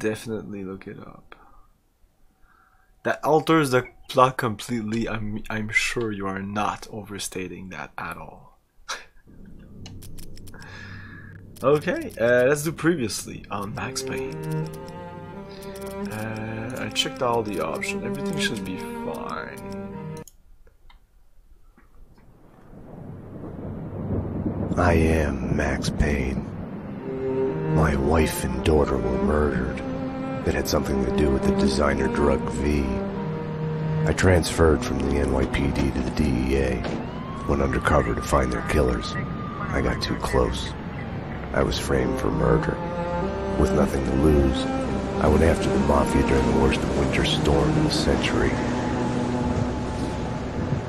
definitely look it up. That alters the plot completely. I'm I'm sure you are not overstating that at all. okay, uh, let's do previously on Max Payne. Uh, I checked all the options. Everything should be fine. I am Max Payne. My wife and daughter were murdered. That had something to do with the designer drug V. I transferred from the NYPD to the DEA. Went undercover to find their killers. I got too close. I was framed for murder. With nothing to lose, I went after the Mafia during the worst winter storm in a century.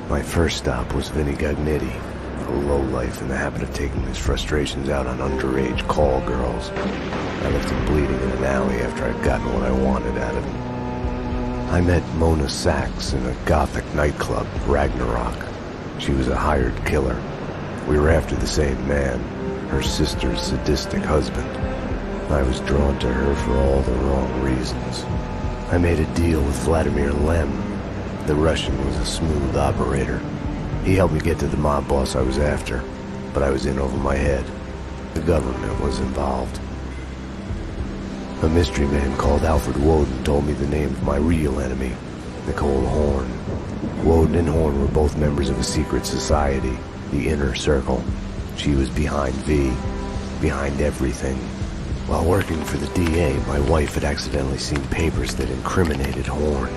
My first stop was Vinny Gognitti, a lowlife in the habit of taking his frustrations out on underage call girls. I left him bleeding in an alley after I'd gotten what I wanted out of him. I met Mona Sachs in a gothic nightclub, Ragnarok. She was a hired killer. We were after the same man, her sister's sadistic husband. I was drawn to her for all the wrong reasons. I made a deal with Vladimir Lem. The Russian was a smooth operator. He helped me get to the mob boss I was after, but I was in over my head. The government was involved. A mystery man called Alfred Woden told me the name of my real enemy, Nicole Horn. Woden and Horn were both members of a secret society, the Inner Circle. She was behind V, behind everything. While working for the DA, my wife had accidentally seen papers that incriminated Horn.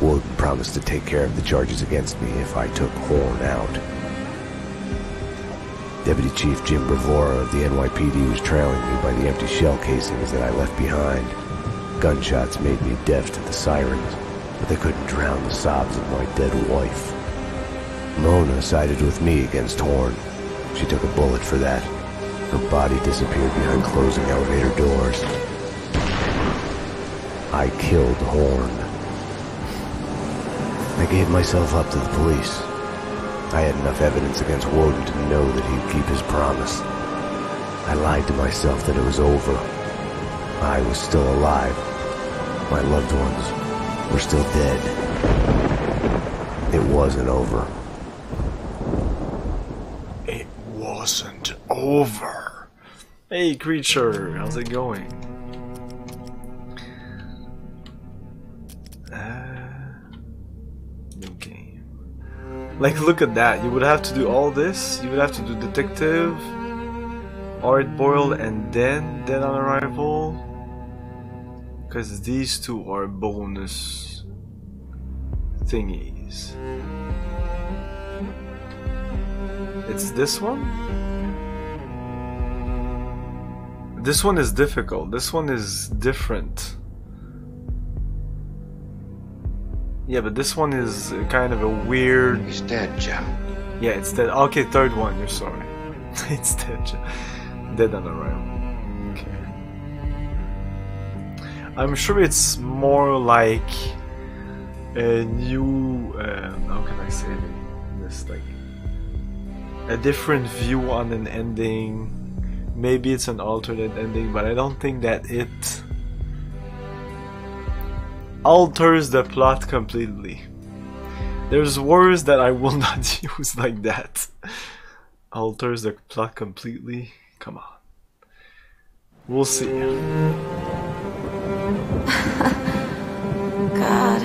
Woden promised to take care of the charges against me if I took Horn out. Deputy Chief Jim Bravura of the NYPD was trailing me by the empty shell casings that I left behind. Gunshots made me deaf to the sirens, but they couldn't drown the sobs of my dead wife. Mona sided with me against Horn. She took a bullet for that. Her body disappeared behind closing elevator doors. I killed Horn. I gave myself up to the police. I had enough evidence against Woden to know that he'd keep his promise. I lied to myself that it was over. I was still alive. My loved ones were still dead. It wasn't over. It wasn't over. Hey, creature, how's it going? Like, look at that. You would have to do all this. You would have to do detective, hard boiled, and then dead on arrival. Because these two are bonus thingies. It's this one? This one is difficult. This one is different. Yeah, but this one is kind of a weird. He's dead, Joe. Yeah, it's dead. Okay, third one. You're sorry. it's dead. Joe. Dead on arrival. Okay. I'm sure it's more like a new. Uh, how can I say? This like a different view on an ending. Maybe it's an alternate ending, but I don't think that it alters the plot completely. There's words that I will not use like that. Alters the plot completely? Come on. We'll see. God.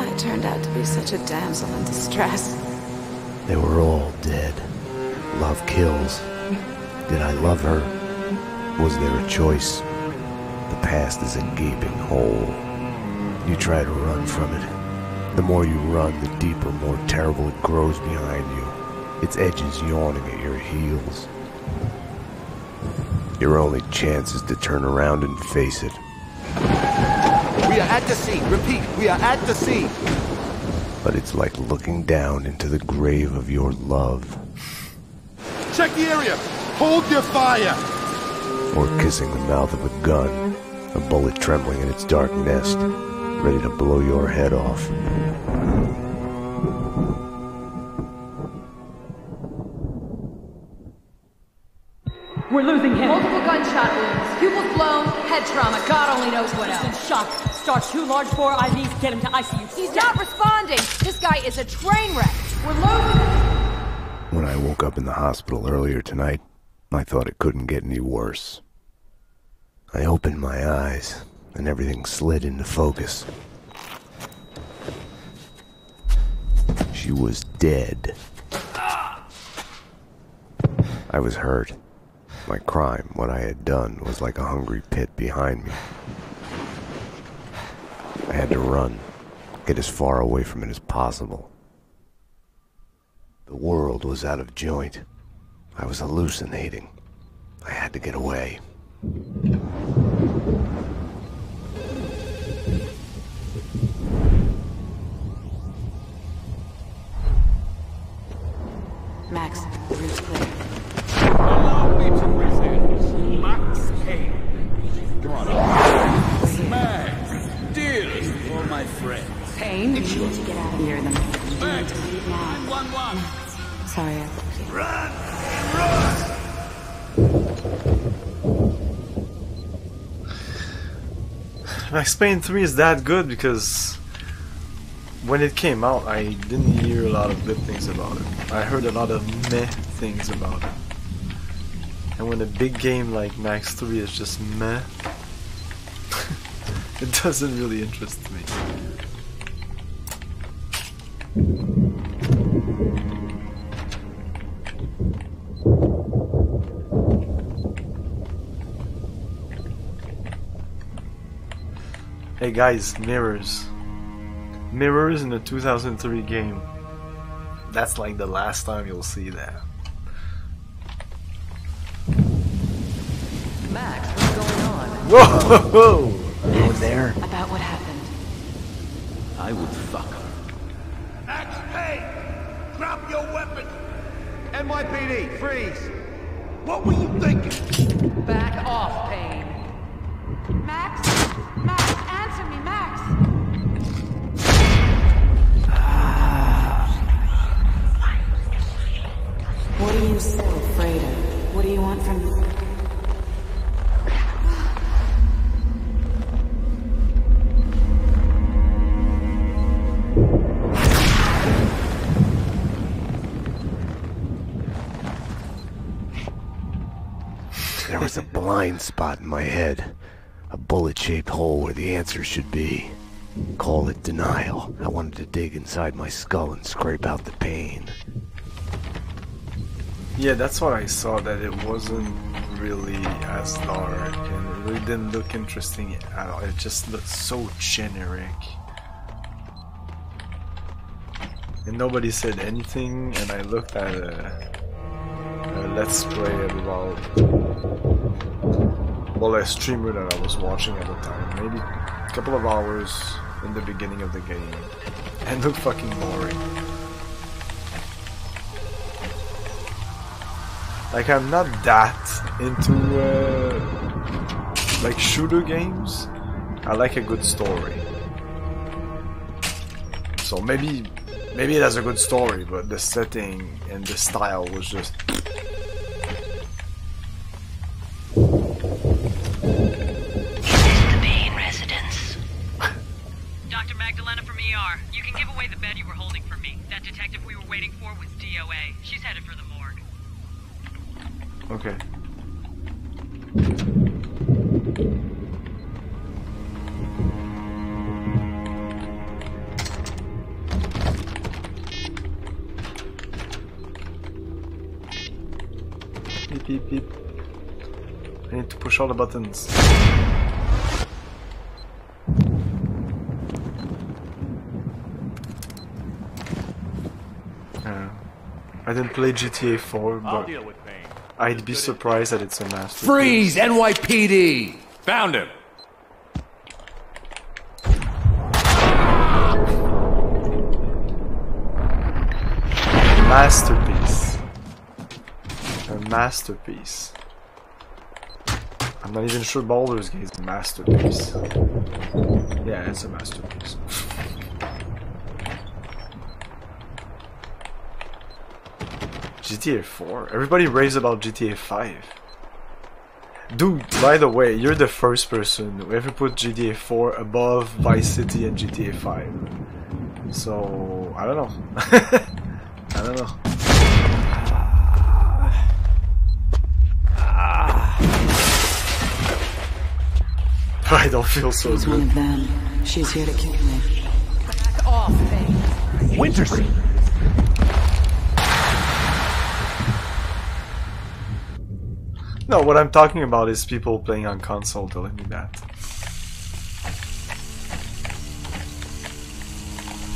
I turned out to be such a damsel in distress. They were all dead. Love kills. Did I love her? Was there a choice? The past is a gaping hole. You try to run from it. The more you run, the deeper, more terrible it grows behind you. Its edges yawning at your heels. Your only chance is to turn around and face it. We are at the sea. Repeat, we are at the sea. But it's like looking down into the grave of your love. Check the area. Hold your fire. Or kissing the mouth of a gun, a bullet trembling in its dark nest, ready to blow your head off. We're losing him. Multiple gunshot wounds. Pupils blown, head trauma, God only knows what else. Shock. Start two large bore IVs, get him to ICU. He's not responding. This guy is a train wreck. We're loading. When I woke up in the hospital earlier tonight, I thought it couldn't get any worse. I opened my eyes, and everything slid into focus. She was dead. I was hurt. My crime, what I had done, was like a hungry pit behind me. I had to run, get as far away from it as possible. The world was out of joint. I was hallucinating. I had to get away. Max, the route's clear. Allow me to present Max Payne. Come on up. Max, dearest of all my friends. Pain? You need to get out of here. Need Max, to leave now. 911. Sorry, I left you. Max Payne 3 is that good because when it came out, I didn't hear a lot of good things about it. I heard a lot of meh things about it. And when a big game like Max 3 is just meh, it doesn't really interest me. Hey guys, mirrors. Mirrors in the 2003 game. That's like the last time you'll see that. Max, what's going on? Whoa! You in there? About what happened. I would fuck her. Max Payne! Drop your weapon! NYPD, freeze! What were you thinking? Back off, Payne. Max? Max, answer me, Max! What are you so afraid of? What do you want from me? There was a blind spot in my head. A bullet-shaped hole where the answer should be. Call it denial. I wanted to dig inside my skull and scrape out the pain. Yeah, that's what I saw, that it wasn't really as dark and it really didn't look interesting at all. It just looked so generic. And nobody said anything, and I looked at a, a Let's Play about. Well, a streamer that I was watching at the time. Maybe a couple of hours in the beginning of the game. And looked fucking boring. Like I'm not that into uh, like shooter games. I like a good story. So maybe maybe it has a good story, but the setting and the style was just buttons. Uh, I didn't play GTA 4, but. I'd be surprised that it's a masterpiece. Freeze, NYPD! Found him. Masterpiece. A masterpiece. I'm not even sure Baldur's Gate is a masterpiece. Yeah, it's a masterpiece. GTA 4? Everybody raves about GTA 5. Dude, by the way, you're the first person who ever put GTA 4 above Vice City and GTA 5. So, I don't know. I don't know. I don't feel so She's one of them. She's here to kill me. Back off, Faye. Winterson! No, what I'm talking about is people playing on console telling me that.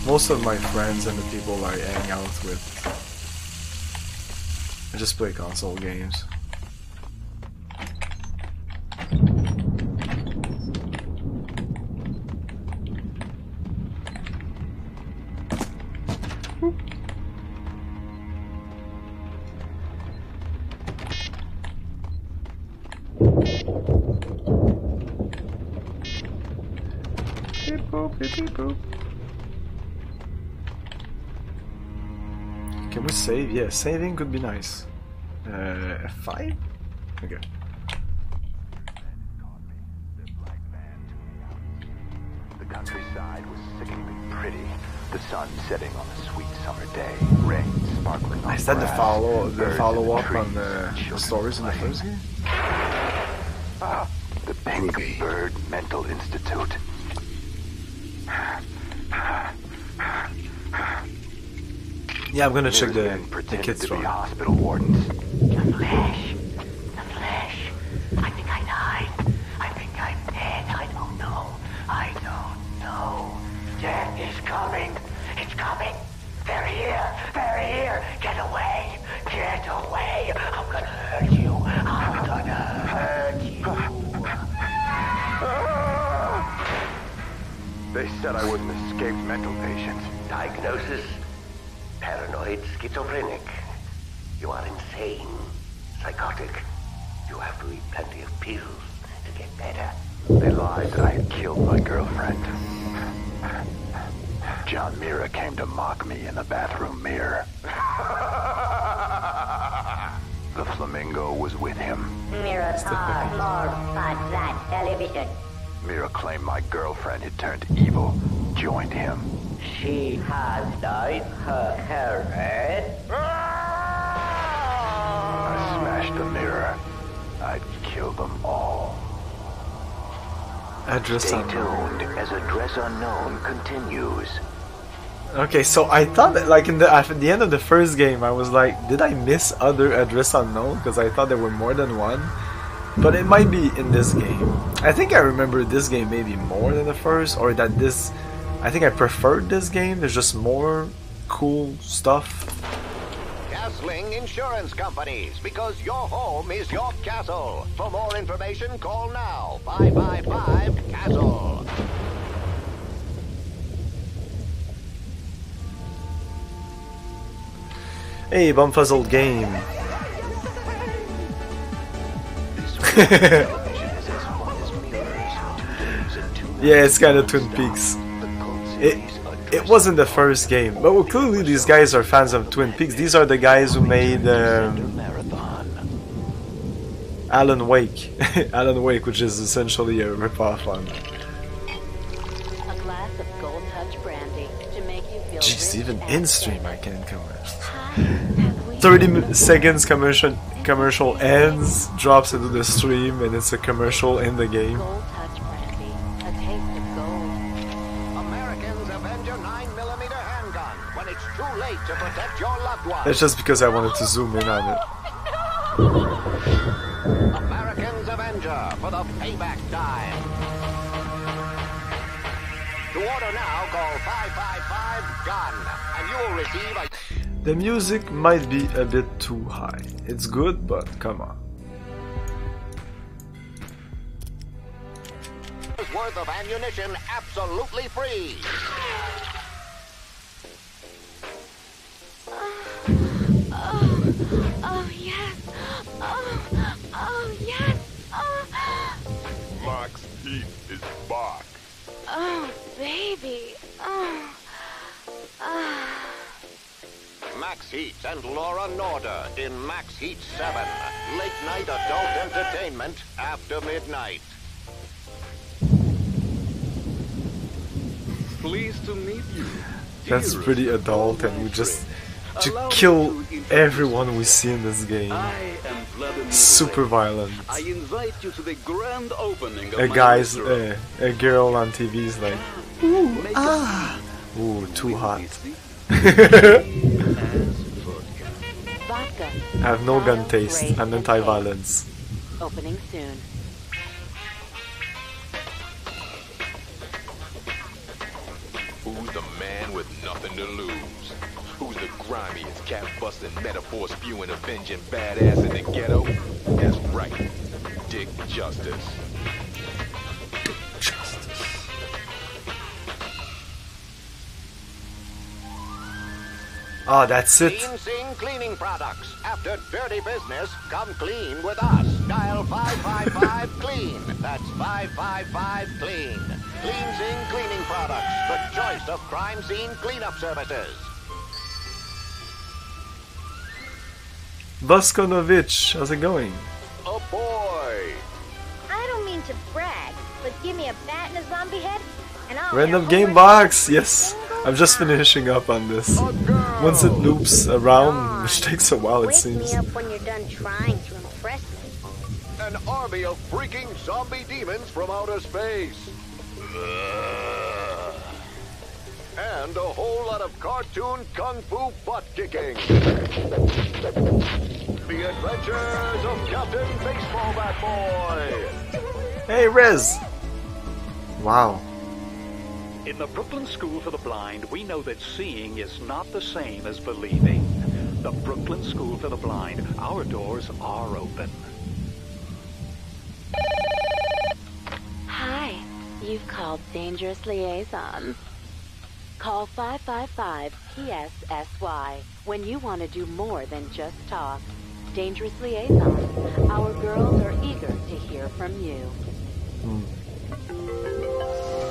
Most of my friends and the people I hang out with I just play console games. Can we save? Yeah, saving could be nice. Uh, F5? Okay. The countryside was sickeningly pretty. The sun setting on a sweet summer day. Rain sparkling on Is that the follow the follow up on the, the stories in the first game? Ah, the Pink Bird Mental Institute. Yeah, I'm gonna check the, the kids to be hospital wardens. The flesh. Said I was an escaped mental patient. Diagnosis? Paranoid schizophrenic. You are insane. Psychotic. You have to eat plenty of pills to get better. They lied that I had killed my girlfriend. John Mirra came to mock me in the bathroom mirror. The flamingo was with him. Mirrors are ah, more fun than television. Mirra claimed my girlfriend had turned evil, joined him. She has dyed her hair red. I smashed the mirror. I'd kill them all. Address Stay unknown. tuned as Address Unknown continues. Okay, so I thought that, like in the at the end of the first game, I was like, did I miss other address unknown? Because I thought there were more than one. But it might be in this game. I think I remember this game maybe more than the first, or that this. I think I preferred this game. There's just more cool stuff. Castling Insurance Companies, because your home is your castle. For more information, call now. 555 Castle. Hey, Bumfuzzled game. yeah, it's kind of Twin Peaks. It, it wasn't the first game, but well, clearly these guys are fans of Twin Peaks. These are the guys who made um, Alan Wake. Alan Wake, which is essentially a ripoff on. A glass of Gold Touch brandy to make you feel Jeez, even in stream I have we 30 seconds commercial commercial ends, drops into the stream, and it's a commercial in the game. Gold Touch brandy, a taste of gold. Americans avenge your 9mm handgun when it's too late to protect your loved ones. It's just because I wanted to zoom in on it. Americans Avenger for the payback time. To order now, call 555 GUN, and you will receive a The music might be a bit too high. It's good, but come on. year's worth of ammunition absolutely free. Oh, oh, oh yes. Oh, oh yes. Oh, Max Heat is back. oh baby. Oh, oh. Max Heat and Laura Norder in Max Heat 7. Late night adult entertainment after midnight. Pleased to meet you. That's pretty adult, and we just to Allow kill to everyone we see in this game. I am Super violent. I invite you to the grand opening of A guy's uh, a girl on TV is like, Make a ah, ooh, too hot. Vodka. I have no gun taste. I'm and anti-violence. Opening soon. Who's the man with nothing to lose? Who's the grimiest, cat busting, metaphor spewing, avenging badass in the ghetto? That's right, Dick Justice. Oh, that's it. Clean Sing Cleaning Products. After dirty business, come clean with us. Dial 555 Clean. That's 555 Clean. Clean Sing Cleaning Products. The choice of crime scene cleanup services. Voskonovich, how's it going? A boy. I don't mean to brag, but give me a bat and a zombie head, and I'll Random game box, yes. I'm just finishing up on this. Once it loops around, which takes a while, it seems. me up when you're done trying to impress me. An army of freaking zombie demons from outer space. And a whole lot of cartoon kung fu butt kicking. The adventures of Captain Baseball Bat Boy. Hey, Rez! Wow. In the Brooklyn School for the Blind, we know that seeing is not the same as believing. The Brooklyn School for the Blind, our doors are open. Hi, you've called Dangerous Liaisons. Call 555-PSSY when you want to do more than just talk. Dangerous Liaisons, our girls are eager to hear from you. Hmm.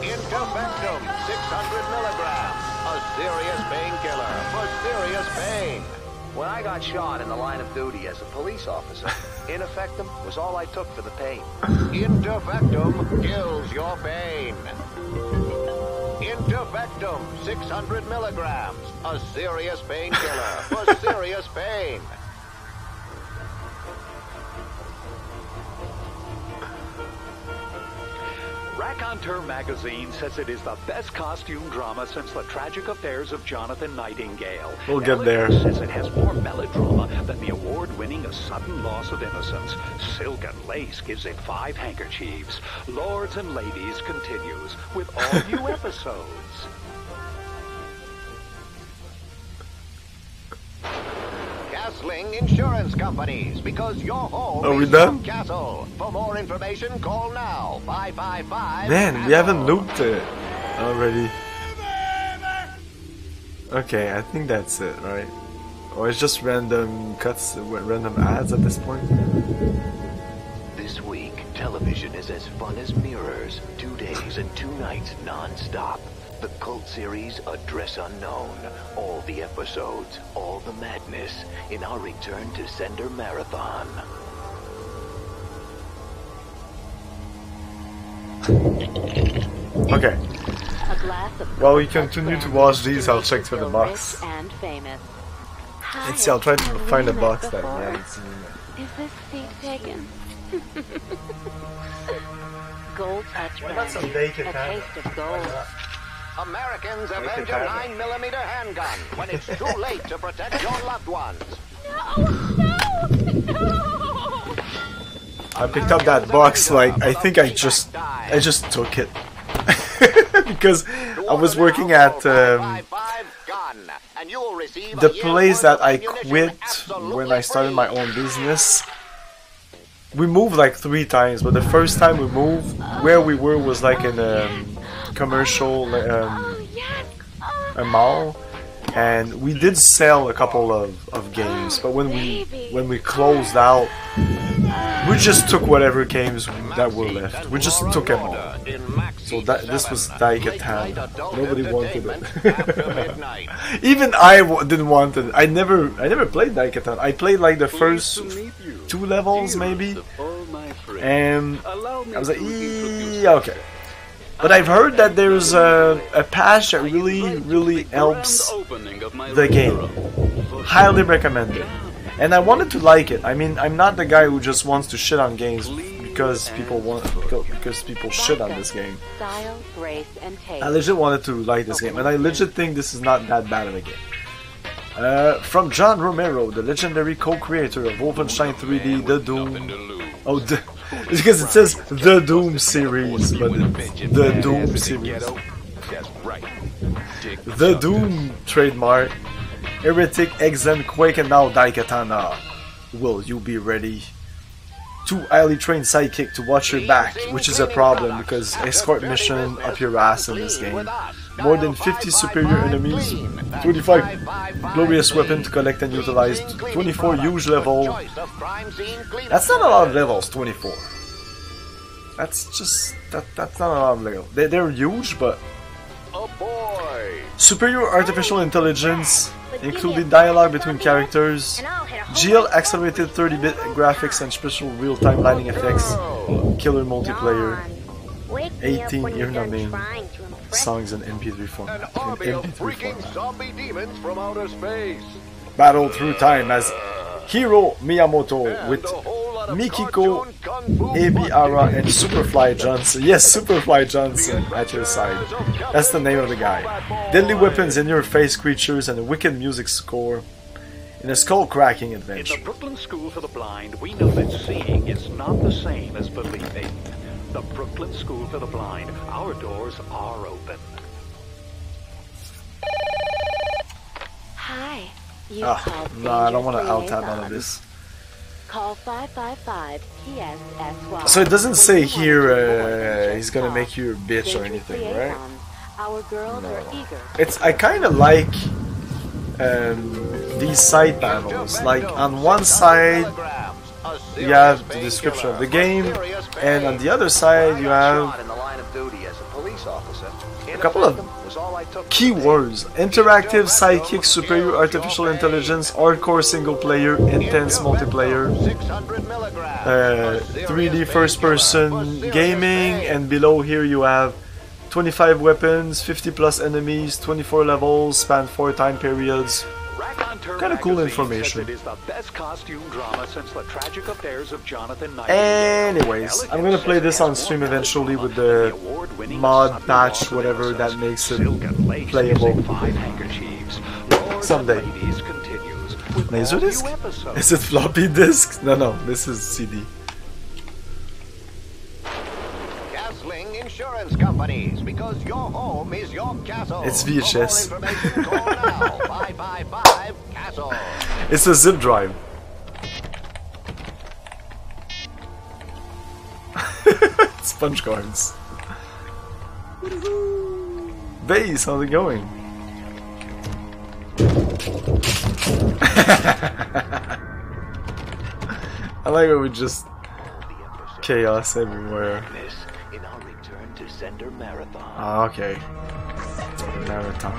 Intervectum, 600 milligrams. A serious painkiller for serious pain. When I got shot in the line of duty as a police officer, Ineffectum was all I took for the pain. Intervectum kills your pain. Intervectum, 600 milligrams. A serious painkiller for serious pain. Raconteur magazine says it is the best costume drama since the tragic affairs of Jonathan Nightingale. We'll get Elliot there. says it has more melodrama than the award-winning A Sudden Loss of Innocence. Silk and Lace gives it five handkerchiefs. Lords and Ladies continues with all new episodes. Castling Insurance Companies, because your home Are we done? castle. For more information, call now. 555 Man, we haven't looped it already. Okay, I think that's it, right? Or it's just random cuts, random ads at this point? This week, television is as fun as mirrors. Two days and two nights non-stop. The cult series Address Unknown. All the episodes, all the madness in our return to sender marathon. Okay. A glass of While we continue to watch these, I'll check for the box. and famous. Hi, Let's see, I'll try to find we a box that before? yeah, Is this seat taken? Gold Touch What about some bacon? naked a taste of gold. Americans Make avenge a 9mm handgun when it's too late to protect your loved ones. No No! No! I picked up that box like I think I just I just took it because I was working at um, And you will receive the place that I quit when I started my own business. We moved like three times, but the first time we moved, where we were was like in a commercial um, a mall, and we did sell a couple of, of games. But when we when we closed out, We just took whatever games that were left. We just took them all. So that this was Daikatana. Nobody wanted it. Even I w- didn't want it. I never, I never played Daikatana. I played like the first two levels maybe, and I was like, okay. But I've heard that there's a, a patch that really, really helps the game. Highly recommended. And I wanted to like it. I mean, I'm not the guy who just wants to shit on games because people want because, people shit on this game. I legit wanted to like this game, and I legit think this is not that bad of a game. Uh, from John Romero, the legendary co-creator of Wolfenstein 3D, The Doom. Oh, the, because it says The Doom series, but The Doom series. The Doom trademark. Heretic, Hexen, Quake, and now Daikatana. Will you be ready? Too highly trained sidekick to watch your back, which is a problem because escort mission up your ass in this game. More than 50 superior enemies, 25 glorious weapon to collect and utilize, 24 huge level. That's not a lot of levels, 24. That's just that that's not a lot of levels. They, they're huge, but superior artificial intelligence, including dialogue between characters, GL accelerated 30-bit graphics and special real-time lighting effects, killer multiplayer, 18 year numbing songs in MP3 format. In MP3 format. Zombie demons from outer space. Battle through time as Hiro Miyamoto with Mikiko Ebihara and Superfly Johnson. Yes, Superfly Johnson at your side. That's the name of the guy. Deadly weapons in your face creatures and a wicked music score in a skull cracking In adventure. the Brooklyn School for the Blind, we know that seeing is not the same as believing. The Brooklyn School for the Blind, our doors are open. Hi. You Ah, called no, I don't want to Dangerous out tab none of this. Call 555 PSSY. So it doesn't say here uh, he's gonna make you a bitch or anything, right? Our girls are eager. It's I kind of like um, these side panels. Like on one side you have the description of the game, and on the other side you have a couple of keywords: interactive, psychic, superior artificial intelligence, hardcore single player, intense multiplayer, uh, 3D first person gaming, and below here you have 25 weapons, 50 plus enemies, 24 levels, span 4 time periods. Kind of cool information. It is the best costume drama since the tragic affairs of Jonathan Knight. Anyways, I'm gonna play this on stream eventually with the mod patch, whatever that makes it playable someday. Laserdisc? Is it floppy disk? No, no, this is CD. Castling Insurance Companies, because your home is your castle. It's For more VHS. information, call now. 555 Castle. It's a zip drive. Sponge cards. Vase, how's it going? I like how we just chaos everywhere. Sender Marathon. Ah, okay. Marathon.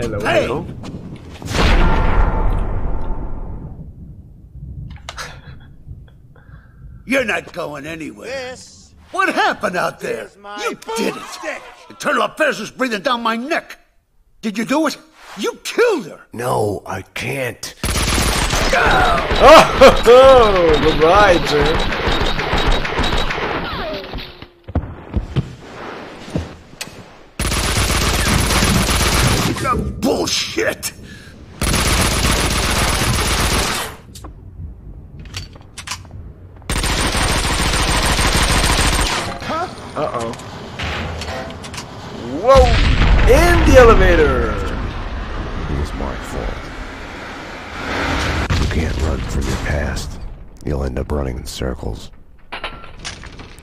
Hello, Hey! hello. You're not going anywhere. What happened out there? You did it. Internal affairs was breathing down my neck. Did you do it? You killed her. No, I can't. Oh, goodbye, Jim. Bullshit. Uh oh. Whoa! In the elevator! It was my fault. You can't run from your past. You'll end up running in circles.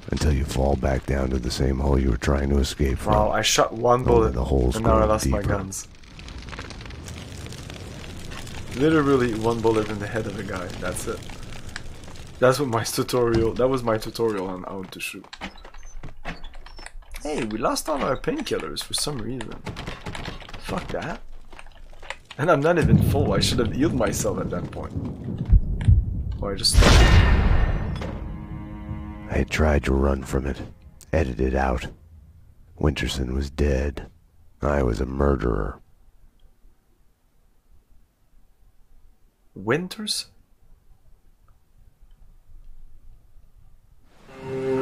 Until you fall back down to the same hole you were trying to escape from. Wow, I shot one bullet the holes and now I lost my guns. Literally one bullet in the head of a guy. That's it. That's what my tutorial. That was my tutorial on how to shoot. Hey, we lost all our painkillers for some reason. Fuck that. And I'm not even full. I should have healed myself at that point. Or I just. I had tried to run from it, edit it out. Winterson was dead. I was a murderer. Winters?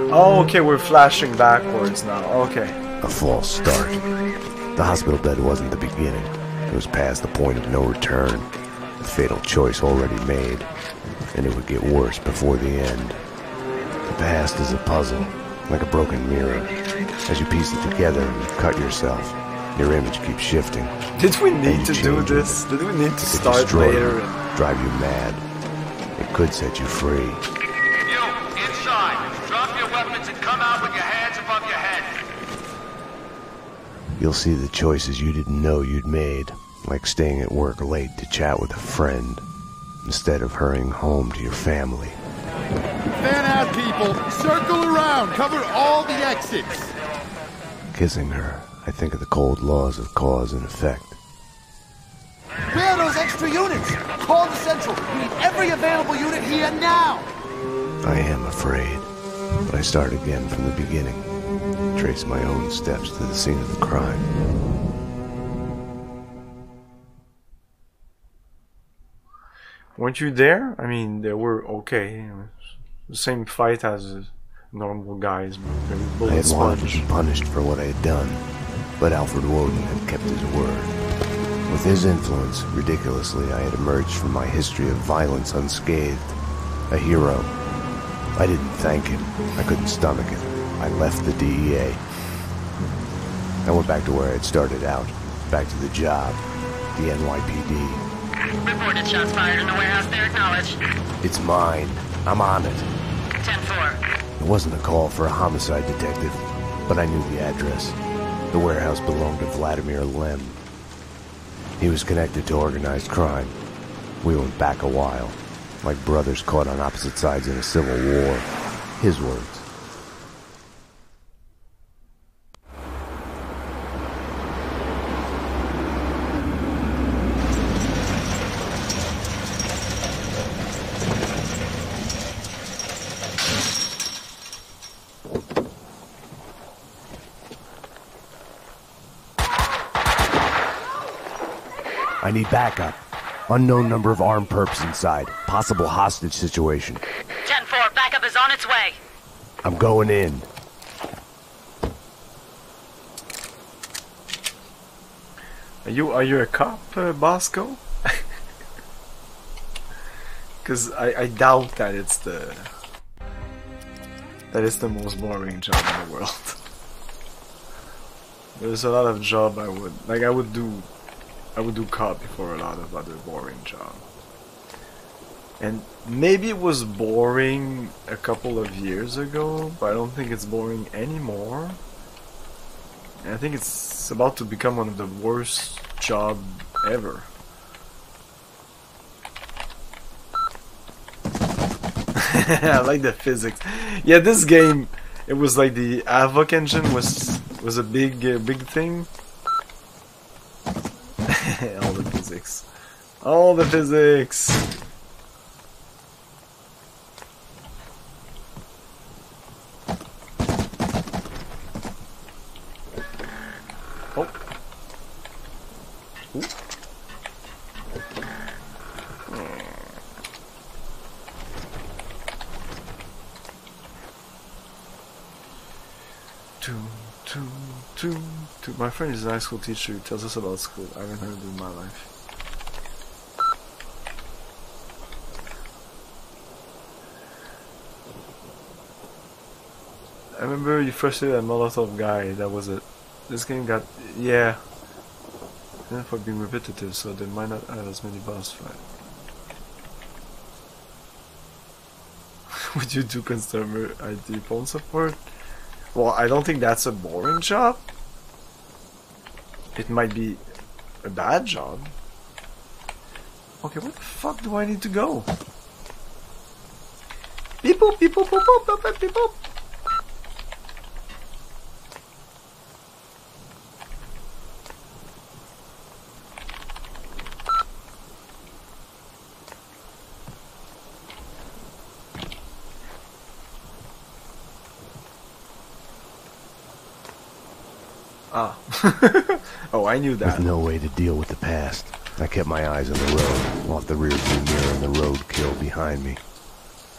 Oh, okay, we're flashing backwards now. Okay. A false start. The hospital bed wasn't the beginning. It was past the point of no return. A fatal choice already made. And it would get worse before the end. The past is a puzzle, like a broken mirror. As you piece it together and you cut yourself, your image keeps shifting. Did we need to do this? it. Did we need to It could start destroy later? you, drive you mad. It could set you free. You, inside. Drop your weapons and come out with your hands above your head. You'll see the choices you didn't know you'd made, like staying at work late to chat with a friend, instead of hurrying home to your family. Fan out, people. Circle around. Cover all the exits. Kissing her, I think of the cold laws of cause and effect. Where are those extra units? Call the central. We need every available unit here now. I am afraid, but I start again from the beginning. Trace my own steps to the scene of the crime. Weren't you there? I mean, they were okay. The same fight as normal guys. I had wanted to be punished for what I had done, but Alfred Woden had kept his word. With his influence, ridiculously, I had emerged from my history of violence unscathed. A hero. I didn't thank him. I couldn't stomach it. I left the DEA. I went back to where I had started out. Back to the job. The NYPD. Reported shots fired in the warehouse there, acknowledged. It's mine. I'm on it. 10-4. It wasn't a call for a homicide detective, but I knew the address. The warehouse belonged to Vladimir Lem. He was connected to organized crime. We went back a while, like brothers caught on opposite sides in a civil war. His words. I need backup. Unknown number of armed perps inside. Possible hostage situation. 10-4, backup is on its way. I'm going in. Are you are you a cop, uh, Bosco? Because I, I doubt that it's the that is the most boring job in the world. There's a lot of job I would like. I would do I would do cop before a lot of other boring jobs. And maybe it was boring a couple of years ago, but I don't think it's boring anymore. And I think it's about to become one of the worst job ever. I like the physics. Yeah, this game, it was like the Havok engine was was a big uh, big thing. All the physics. All the physics. Oh. Ooh. Two, two, two, two. My friend is a high school teacher. who tells us about school. I haven't heard it in my life. I remember you first did that Molotov guy. That was it. This game got yeah. And for being repetitive, so they might not add as many boss fight. Would you do customer ID phone support? Well, I don't think that's a boring job. It might be a bad job. Okay, where the fuck do I need to go? Beep boop, beep boop, boop, boop, boop, beep boop. Ah. oh, I knew that. With no way to deal with the past, I kept my eyes on the road, off the rearview mirror and the roadkill behind me.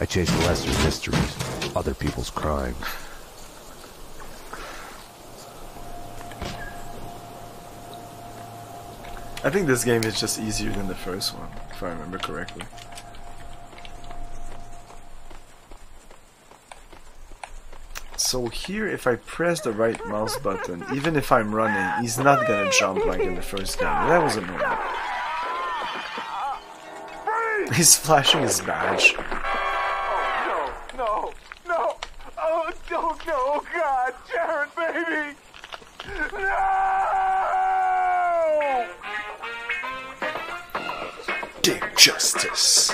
I chased lesser mysteries, other people's crimes. I think this game is just easier than the first one, if I remember correctly. So here, if I press the right mouse button, even if I'm running, he's not gonna jump like in the first game. That was annoying. He's flashing his badge. Oh, no, no, no. Oh, don't, no, oh, God, Jared, baby. No! Dick Justice.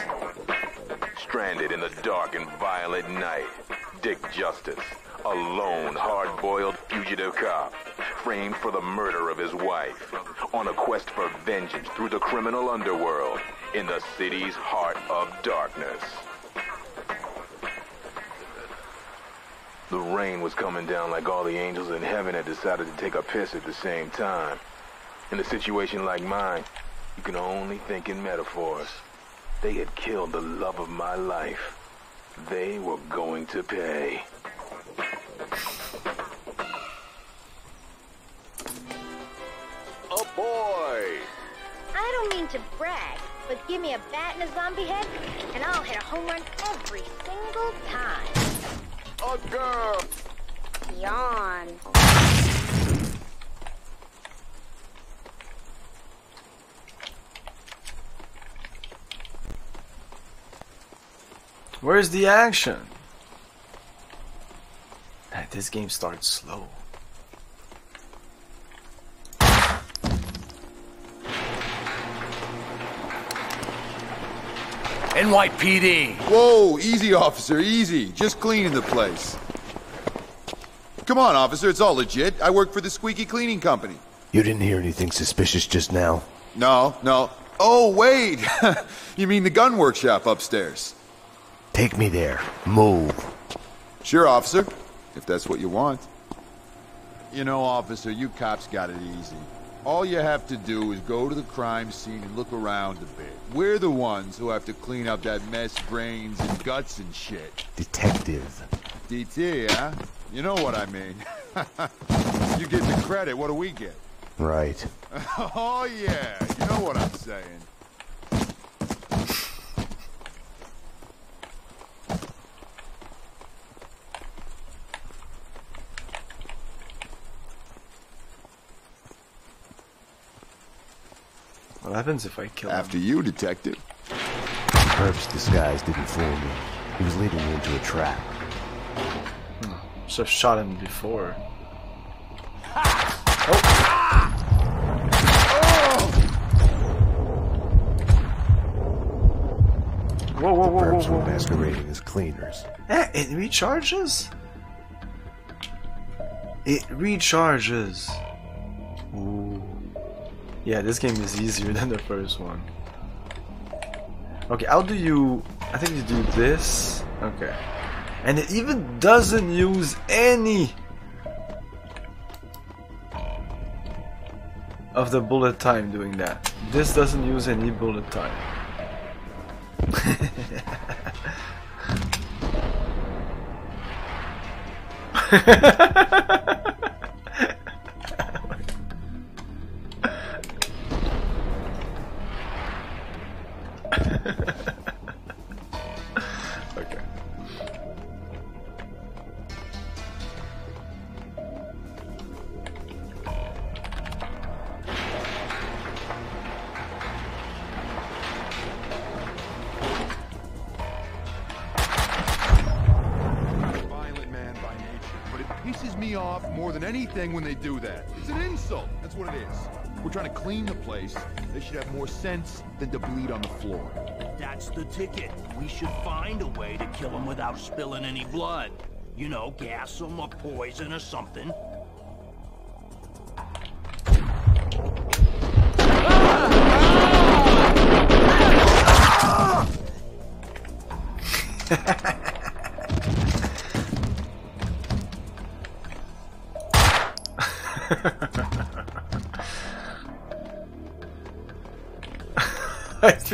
Stranded in the dark and violent night, Dick Justice, a lone, hard-boiled fugitive cop, framed for the murder of his wife, on a quest for vengeance through the criminal underworld in the city's heart of darkness. The rain was coming down like all the angels in heaven had decided to take a piss at the same time. In a situation like mine, you can only think in metaphors. They had killed the love of my life. They were going to pay. To brag, but give me a bat and a zombie head, and I'll hit a home run every single time. A girl! Yawn. Where's the action? This game starts slow. NYPD. Whoa, easy, officer, easy. Just cleaning the place. Come on, officer, it's all legit. I work for the Squeaky Cleaning Company. You didn't hear anything suspicious just now? No, no. Oh, wait! you mean the gun workshop upstairs? Take me there. Move. Sure, officer, if that's what you want. You know, officer, you cops got it easy. All you have to do is go to the crime scene and look around a bit. We're the ones who have to clean up that mess, brains and guts and shit. Detective. DT, huh? You know what I mean. you get the credit, what do we get? Right. oh, yeah, you know what I'm saying. What happens if I kill him? After you, detective. Herb's disguise didn't fool me. He was leading me into a trap. Should have shot him before. Oh! Whoa, whoa, whoa, Herbs whoa, were whoa. masquerading as cleaners. Eh, it recharges? It recharges. Ooh. Yeah, this game is easier than the first one. Okay, how do you... I think you do this. Okay. And it even doesn't use any of the bullet time doing that. This doesn't use any bullet time. okay. Off more than anything when they do that. It's an insult. That's what it is. We're trying to clean the place. They should have more sense than to bleed on the floor. That's the ticket. We should find a way to kill them without spilling any blood. You know, gas them or poison or something.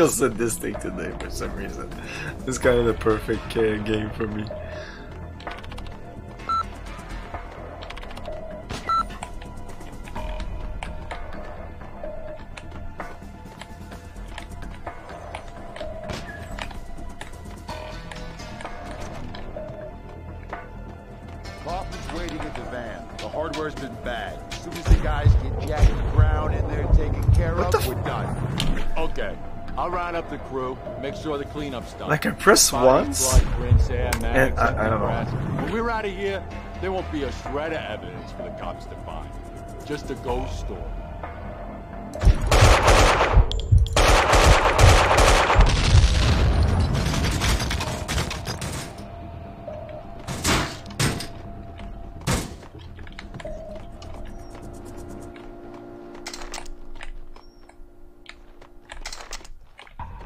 Feel sadistic today for some reason. It's kind of the perfect uh, game for me. Press once, blood, prints, hair, and I- I don't know. When we're out of here, there won't be a shred of evidence for the cops to find. Just a ghost story.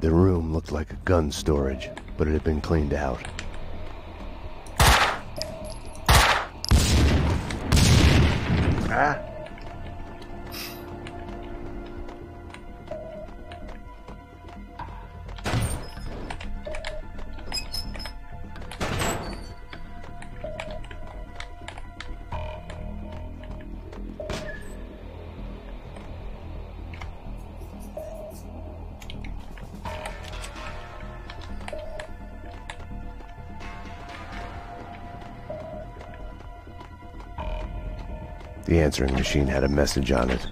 The room looked like a gun storage, but it had been cleaned out. Answering machine had a message on it.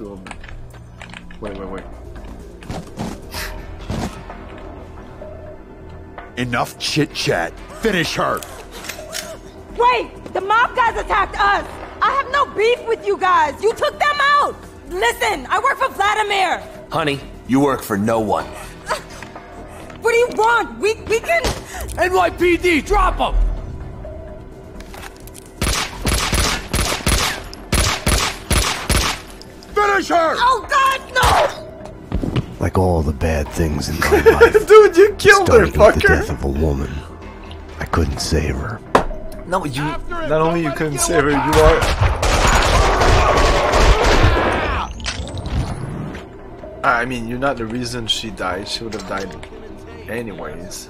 Many things to open. Wait, wait, wait. Enough chit chat. Finish her. Wait! The mob guys attacked us! I have no beef with you guys! You took them out! Listen, I work for Vladimir! Honey, you work for no one. What do you want? We we can NYPD, drop him! Finish her! Oh god, no! Like all the bad things in my life. Dude, you killed her, started with the death of a woman. I couldn't save her. No, you. Not only you couldn't save her, you are. Ah! I mean, you're not the reason she died. She would have died anyways.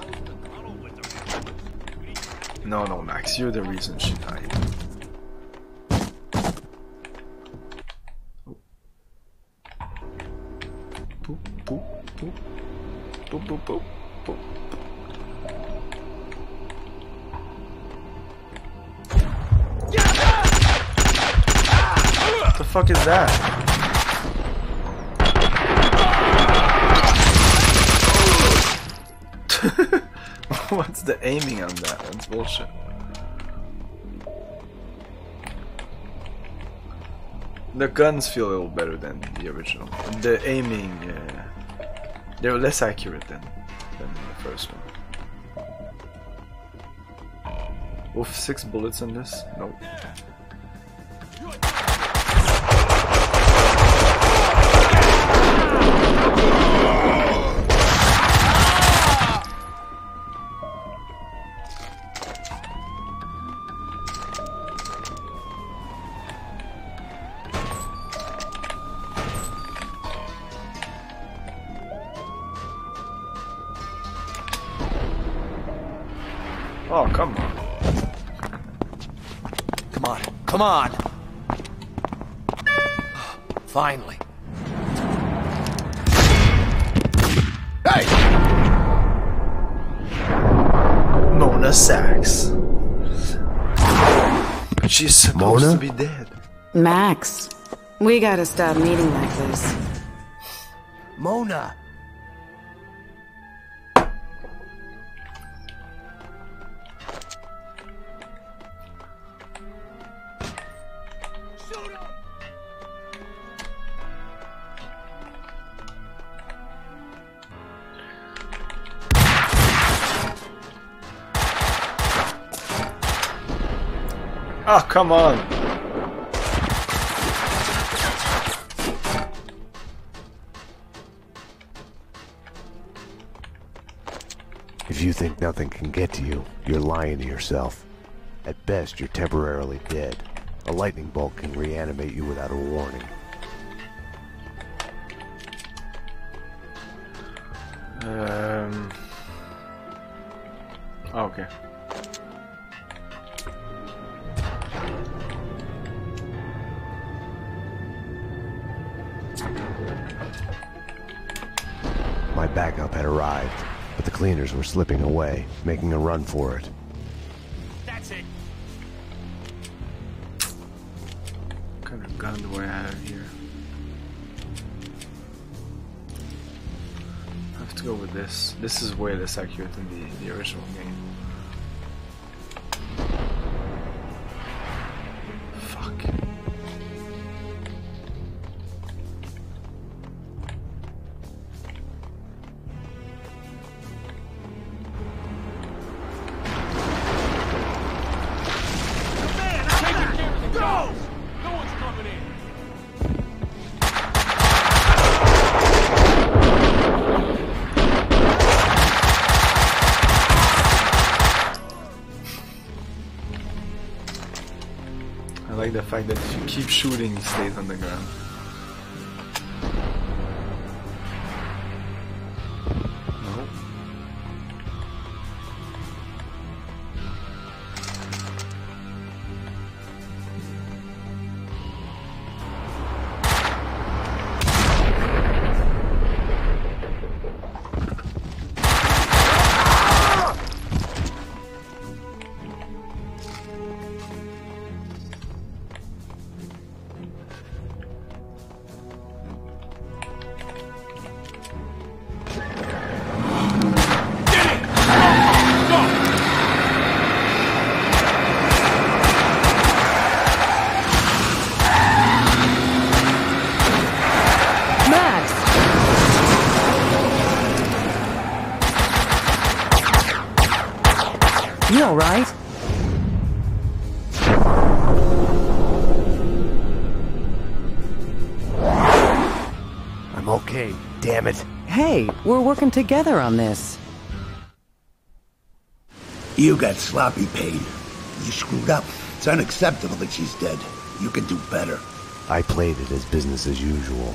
No, no, Max, you're the reason she died. Boop, boop, boop, boop. What the fuck is that? What's the aiming on that? That's bullshit. The guns feel a little better than the original. The aiming, they're less accurate than than the first one. Oof, six bullets in this? Nope. Come on! Finally. Hey! Mona Sachs. She's supposed Mona? to be dead. Max, we gotta stop meeting like this. Mona! Come on. If you think nothing can get to you, you're lying to yourself. At best, you're temporarily dead. A lightning bolt can reanimate you without a warning. Um. okay. Backup had arrived, but the cleaners were slipping away, making a run for it. That's it. What kind of gun do out of here? I have to go with this. This is way less accurate than the, the original game. Fact that if you keep shooting, he stays on the ground. We're working together on this. You got sloppy Payne. You screwed up. It's unacceptable that she's dead. You can do better. I played it as business as usual.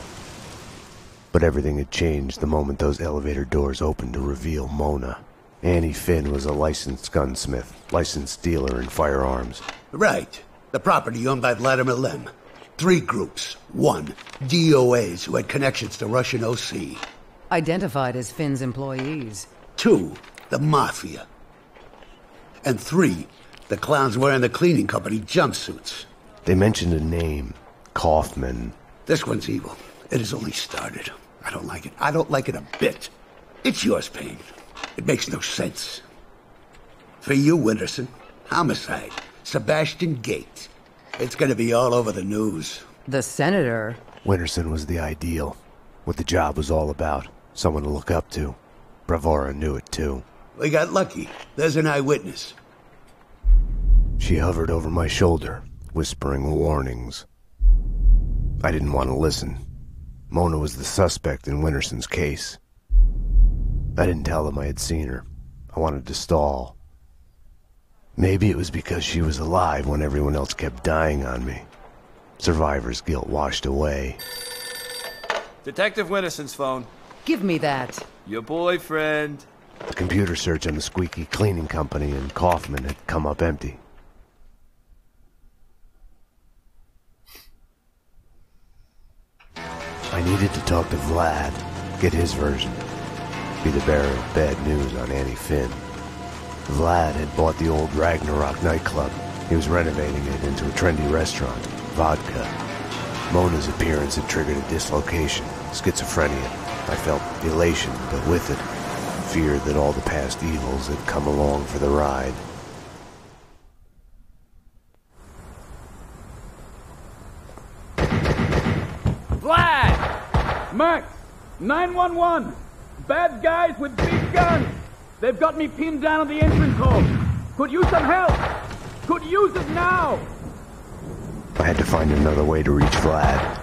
But everything had changed the moment those elevator doors opened to reveal Mona. Annie Finn was a licensed gunsmith, licensed dealer in firearms. Right. The property owned by Vladimir Lem. Three groups. One, DOAs who had connections to Russian OC. Identified as Finn's employees. Two, the Mafia. And three, the clowns wearing the cleaning company jumpsuits. They mentioned a name, Kaufman. This one's evil. It has only started. I don't like it. I don't like it a bit. It's yours, Payne. It makes no sense. For you, Winterson, homicide, Sebastian Gate. It's gonna be all over the news. The senator? Winterson was the ideal. What the job was all about. Someone to look up to. Bravura knew it too. We got lucky. There's an eyewitness. She hovered over my shoulder, whispering warnings. I didn't want to listen. Mona was the suspect in Winterson's case. I didn't tell them I had seen her. I wanted to stall. Maybe it was because she was alive when everyone else kept dying on me. Survivor's guilt washed away. Detective Winterson's phone. Give me that. Your boyfriend. The computer search on the squeaky cleaning company in Kaufman had come up empty. I needed to talk to Vlad, get his version, be the bearer of bad news on Annie Finn. Vlad had bought the old Ragnarok nightclub. He was renovating it into a trendy restaurant, Vodka. Mona's appearance had triggered a dislocation, schizophrenia. I felt elation, but with it, fear that all the past evils had come along for the ride. Vlad! Max! 911! Bad guys with big guns! They've got me pinned down at the entrance hall! Could use some help! Could use it now! I had to find another way to reach Vlad.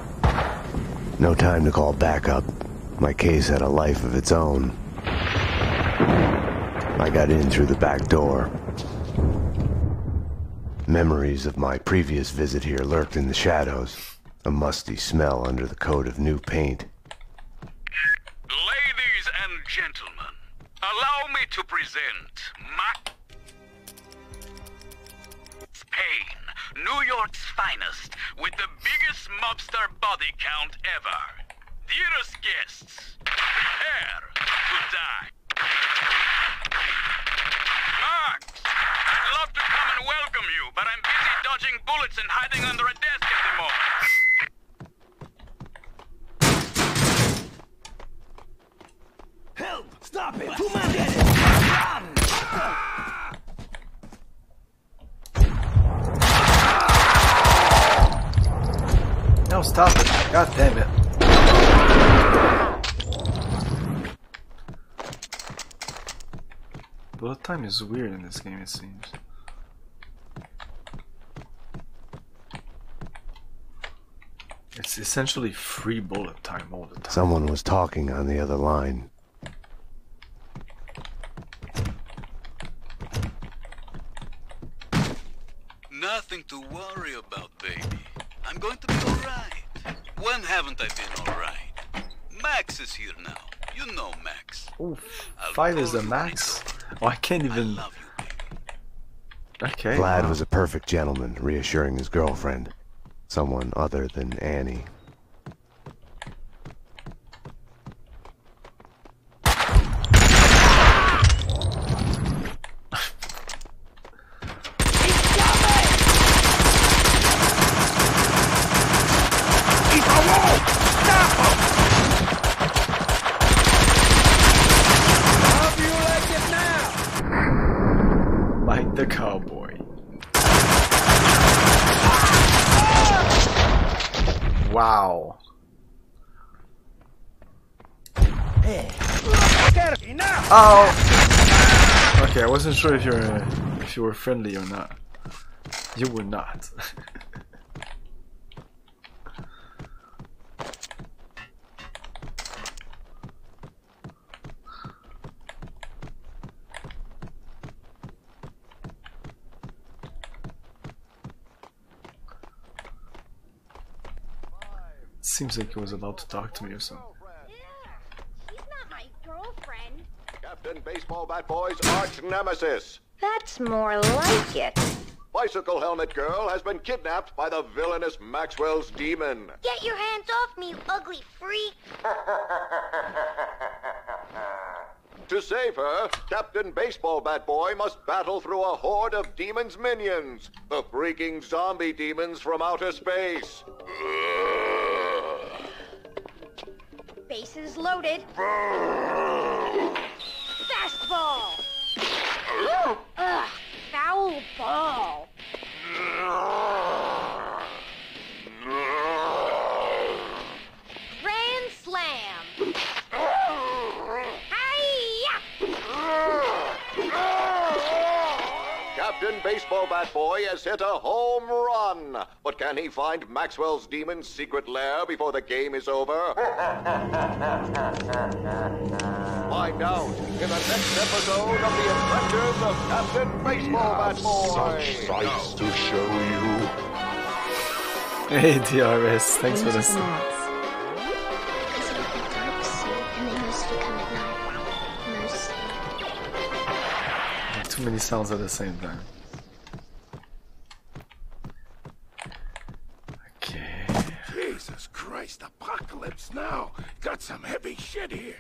No time to call backup. My case had a life of its own. I got in through the back door. Memories of my previous visit here lurked in the shadows. A musty smell under the coat of new paint. Ladies and gentlemen, allow me to present Max Payne, New York's finest, with the biggest mobster body count ever. Dearest guests, prepare to die. Max, I'd love to come and welcome you, but I'm busy dodging bullets and hiding under a desk at the moment. Help! Stop it! Two men get it! No, stop it. God damn it. Bullet time is weird in this game, it seems. It's essentially free bullet time all the time. Someone was talking on the other line. Nothing to worry about, baby. I'm going to be alright. When haven't I been alright? Max is here now. You know Max. Ooh, five is the max? Oh, I can't even. love. Okay. Vlad wow. was a perfect gentleman, reassuring his girlfriend. Someone other than Annie. Like the cowboy. Wow. Oh. Okay, I wasn't sure if you were if you were friendly or not. You were not. Seems like he was allowed to talk to me or something. She's not my girlfriend. Captain Baseball Bat Boy's arch nemesis. That's more like it. Bicycle Helmet Girl has been kidnapped by the villainous Maxwell's demon. Get your hands off me, you ugly freak. To save her, Captain Baseball Bat Boy must battle through a horde of demons' minions, the freaking zombie demons from outer space. Bases loaded. Fastball. Ugh, foul ball. Baseball Bat Boy has hit a home run. But can he find Maxwell's demon's secret lair before the game is over? Find out in the next episode of The Adventures of Captain Baseball Bat Boy. Such sights to show you. Hey DRS, thanks for this. Too many sounds at the same time. Jesus Christ, apocalypse now. Got some heavy shit here.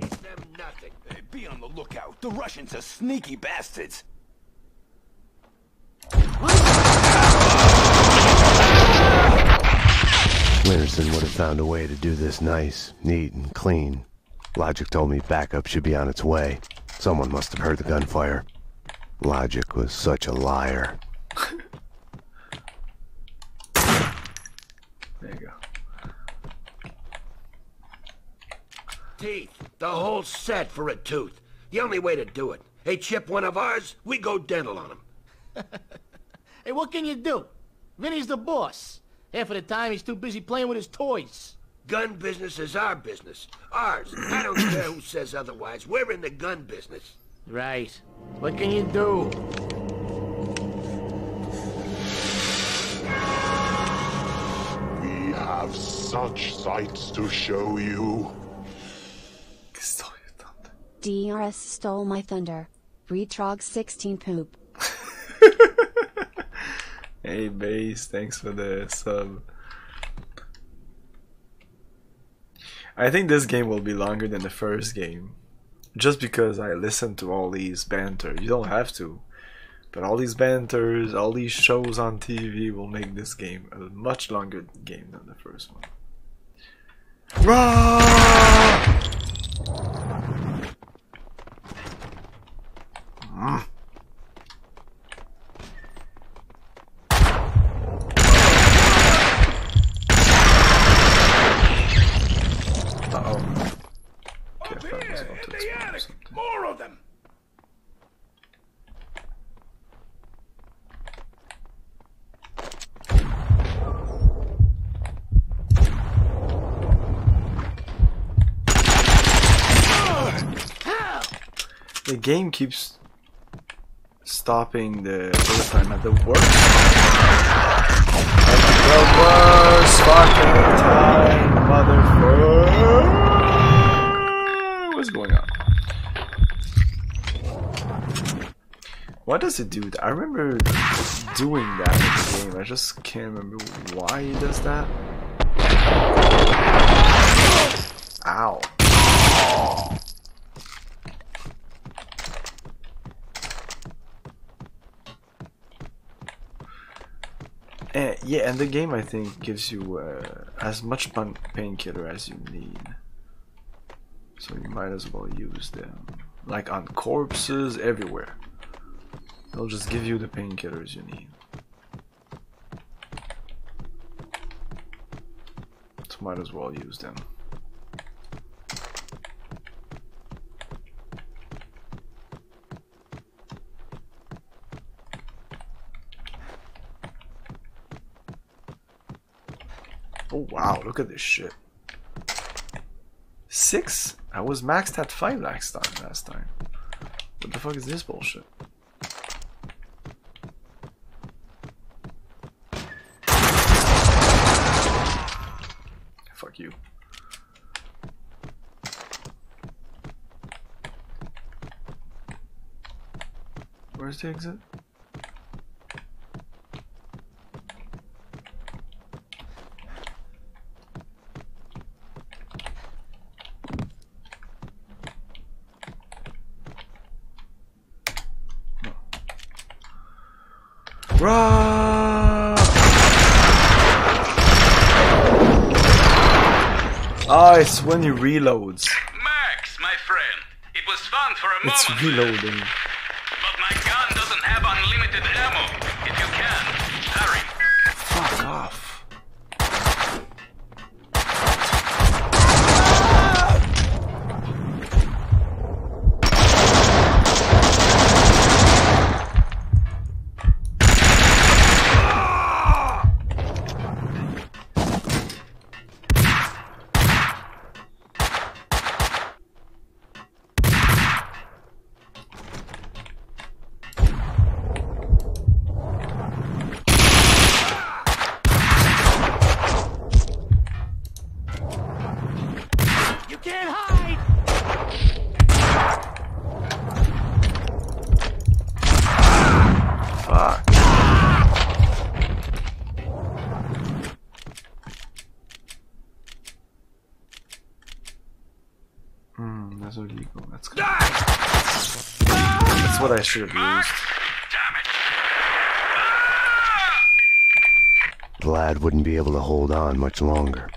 Leave them nothing. Hey, be on the lookout. The sneaky bastards. Winterson would have found a way to do this nice, neat, and clean. Logic told me backup should be on its way. Someone must have heard the gunfire. Logic was such a liar. There you go. Teeth. The whole set for a tooth. The only way to do it. Hey, chip one of ours, we go dental on him. Hey, what can you do? Vinnie's the boss. Half of the time, he's too busy playing with his toys. Gun business is our business. Ours. I don't care who says otherwise. We're in the gun business. Right. What can you do? We have such sights to show you. DRS stole my thunder. Retrog 16 poop. Hey base, thanks for the sub. I think this game will be longer than the first game. Just because I listen to all these banter. You don't have to. But all these banters, all these shows on TV will make this game a much longer game than the first one. Uh-oh. Up here, in the attic. More of them. The game keeps stopping the time at the worst. At the worst fucking time, motherfucker. What's going on? What does it do? I remember doing that in the game. I just can't remember why it does that. Ow. Uh, yeah, and the game I think gives you uh, as much painkiller as you need. So you might as well use them. Like on corpses, everywhere. They'll just give you the painkillers you need. So might as well use them. Oh wow, look at this shit. Six? I was maxed at five last time. Last time. What the fuck is this bullshit? Fuck you. Where's the exit? Run! It's when he reloads. Max, my friend, it was fun for a It's moment, reloading. but my gun doesn't have unlimited ammo. should have used. Vlad wouldn't be able to hold on much longer,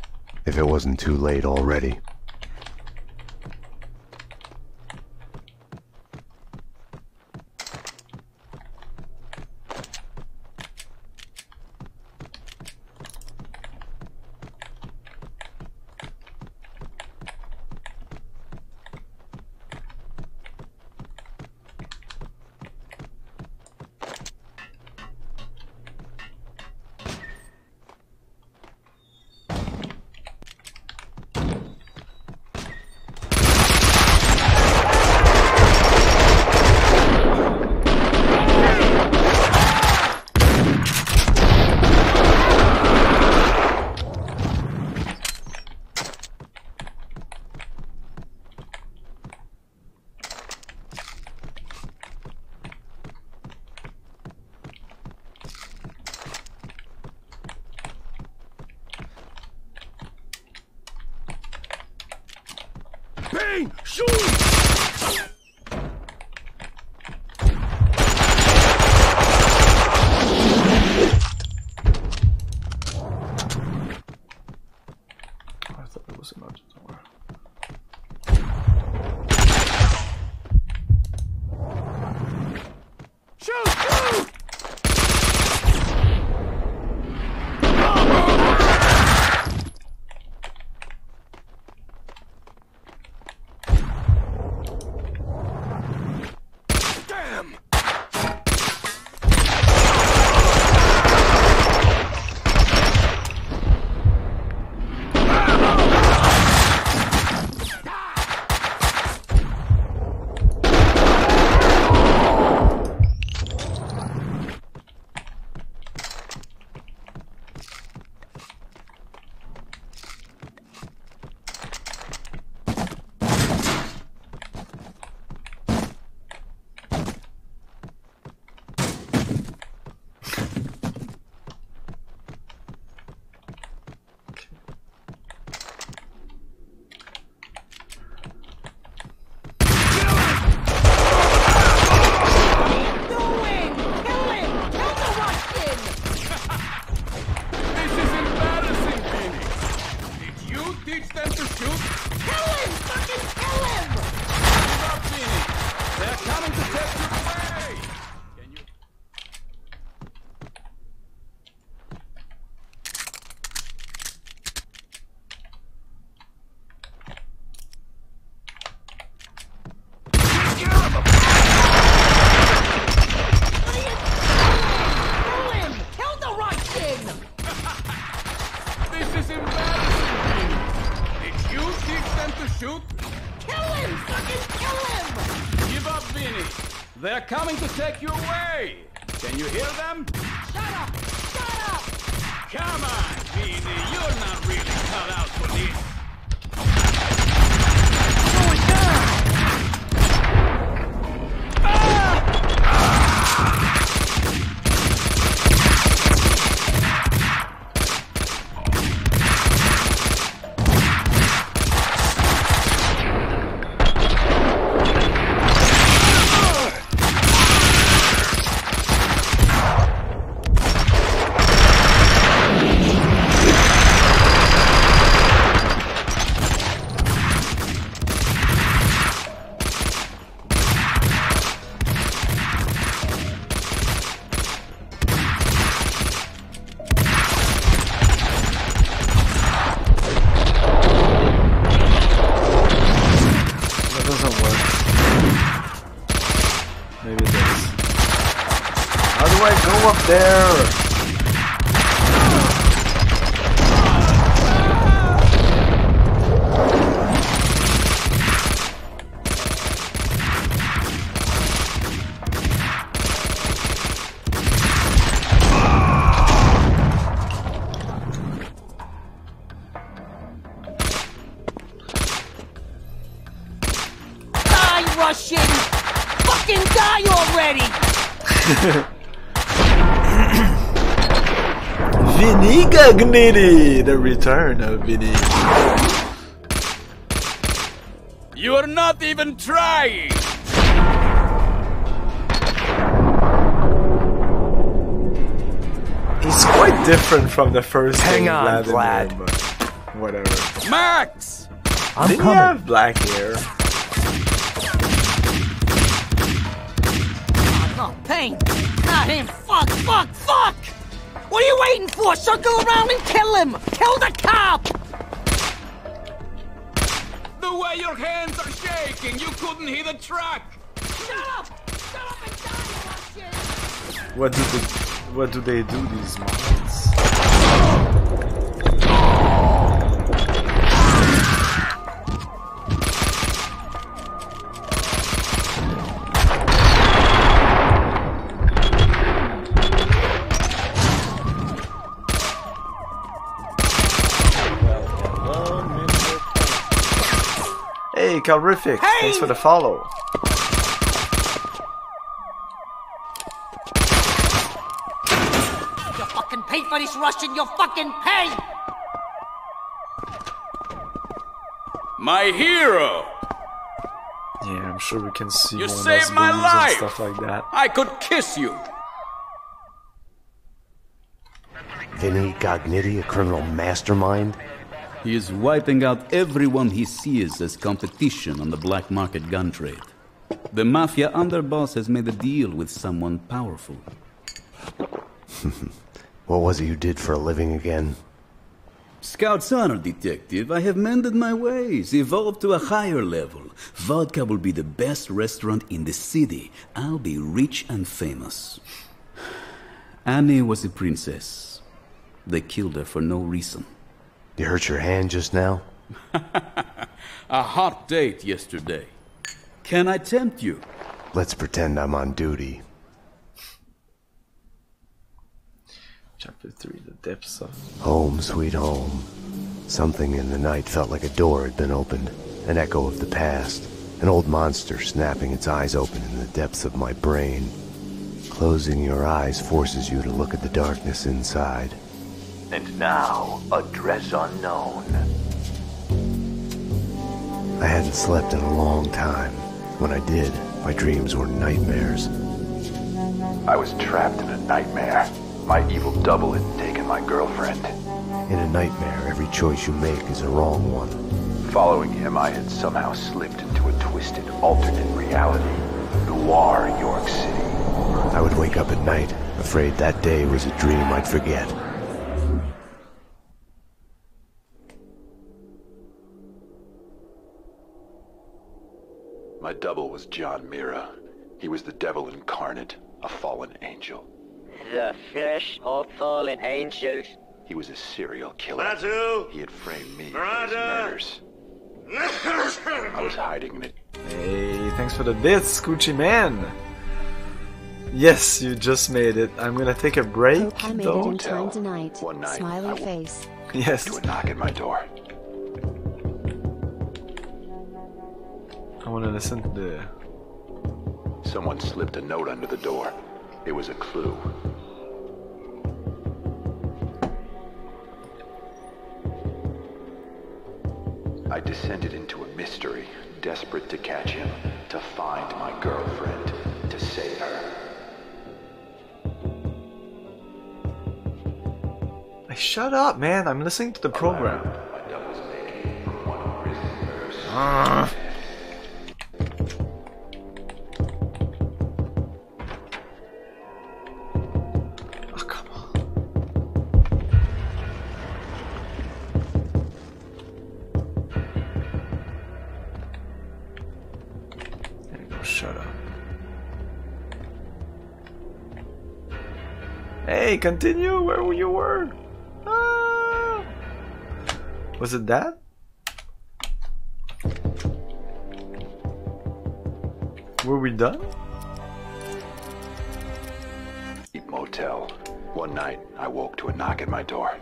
if it wasn't too late already. Incoming to take Dignity! The return of Vinnie. You are not even trying! He's quite different from the first Hang on, Vladimir, Vlad. whatever. Max! I'm Didn't coming. have black hair? Waiting for? Circle around and kill him! Kill the cop! The way your hands are shaking, you couldn't hit a truck! Shut up! Shut up and die! What do they, what do they do these mods? Hey, thanks for the follow. You fucking pay for this Russian, you fucking pay! My hero! Yeah, I'm sure we can see You one of saved those my boobs life! and stuff like that. I could kiss you! Vinnie Gognitti, a criminal mastermind? He is wiping out everyone he sees as competition on the black market gun trade. The mafia underboss has made a deal with someone powerful. What was it you did for a living again? Scout's honor, detective. I have mended my ways, evolved to a higher level. Vodka will be the best restaurant in the city. I'll be rich and famous. Annie was a princess. They killed her for no reason. You hurt your hand just now? A hot date yesterday. Can I tempt you? Let's pretend I'm on duty. Chapter 3 The Depths of. Home, sweet home. Something in the night felt like a door had been opened, an echo of the past, an old monster snapping its eyes open in the depths of my brain. Closing your eyes forces you to look at the darkness inside. And now, address unknown. I hadn't slept in a long time. When I did, my dreams were nightmares. I was trapped in a nightmare. My evil double had taken my girlfriend. In a nightmare, every choice you make is a wrong one. Following him, I had somehow slipped into a twisted alternate reality. Noir, York City. I would wake up at night, afraid that day was a dream I'd forget. My double was John Mirra. He was the devil incarnate, a fallen angel. The flesh of fallen angels. He was a serial killer. Matsu! He had framed me Murata! for his murders. I was hiding in it. Hey, thanks for the bits, Coochie Man. Yes, you just made it. I'm gonna take a break, Hope I made it in time tonight. One night, Smiling I- face. Yes. To a knock at my door. I wanna listen to the. Someone slipped a note under the door. It was a clue. I descended into a mystery, desperate to catch him, to find my girlfriend, to save her. Hey, shut up, man. I'm listening to the program. Hey, continue where you were. Ah. Was it that? Were we done? Motel. One night, I woke to a knock at my door.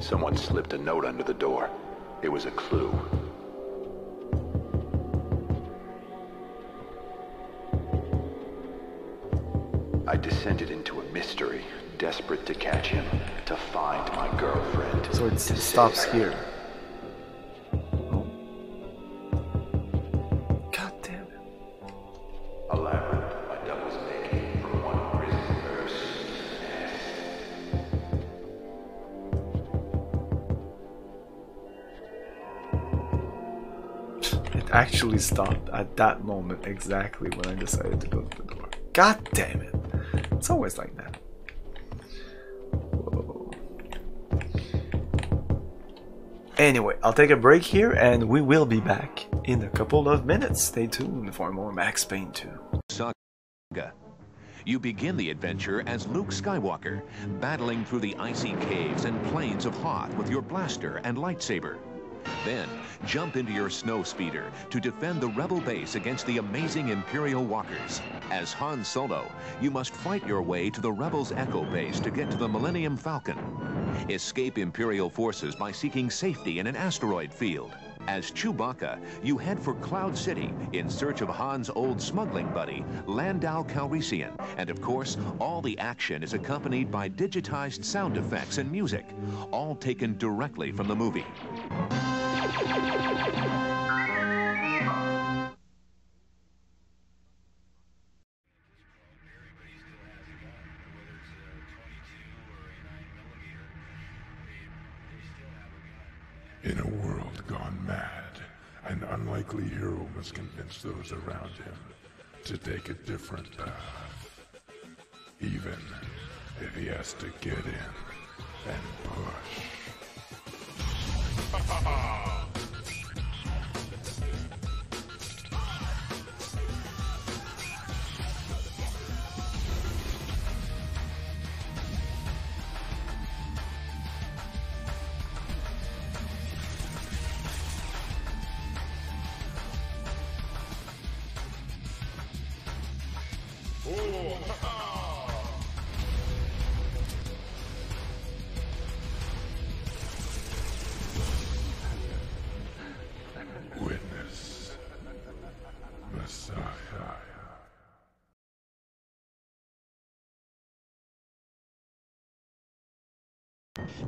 Someone slipped a note under the door. It was a clue. I descended into a mystery, desperate to catch him, to find my girlfriend. So it stops save here. God damn it. A labyrinth my double's making from one prison verse to the next. It actually stopped at that moment exactly when I decided to go to the door. God damn it. It's always like that. Anyway, I'll take a break here and we will be back in a couple of minutes. Stay tuned for more Max Payne 2. Saga. You begin the adventure as Luke Skywalker, battling through the icy caves and plains of Hoth with your blaster and lightsaber. Then, jump into your snow speeder to defend the rebel base against the amazing Imperial walkers. As Han Solo, you must fight your way to the rebels' Echo base to get to the Millennium Falcon. Escape Imperial forces by seeking safety in an asteroid field. As Chewbacca, you head for Cloud City in search of Han's old smuggling buddy, Lando Calrissian. And of course, all the action is accompanied by digitized sound effects and music, all taken directly from the movie. World gone mad, an unlikely hero must convince those around him to take a different path. Even if he has to get in and push.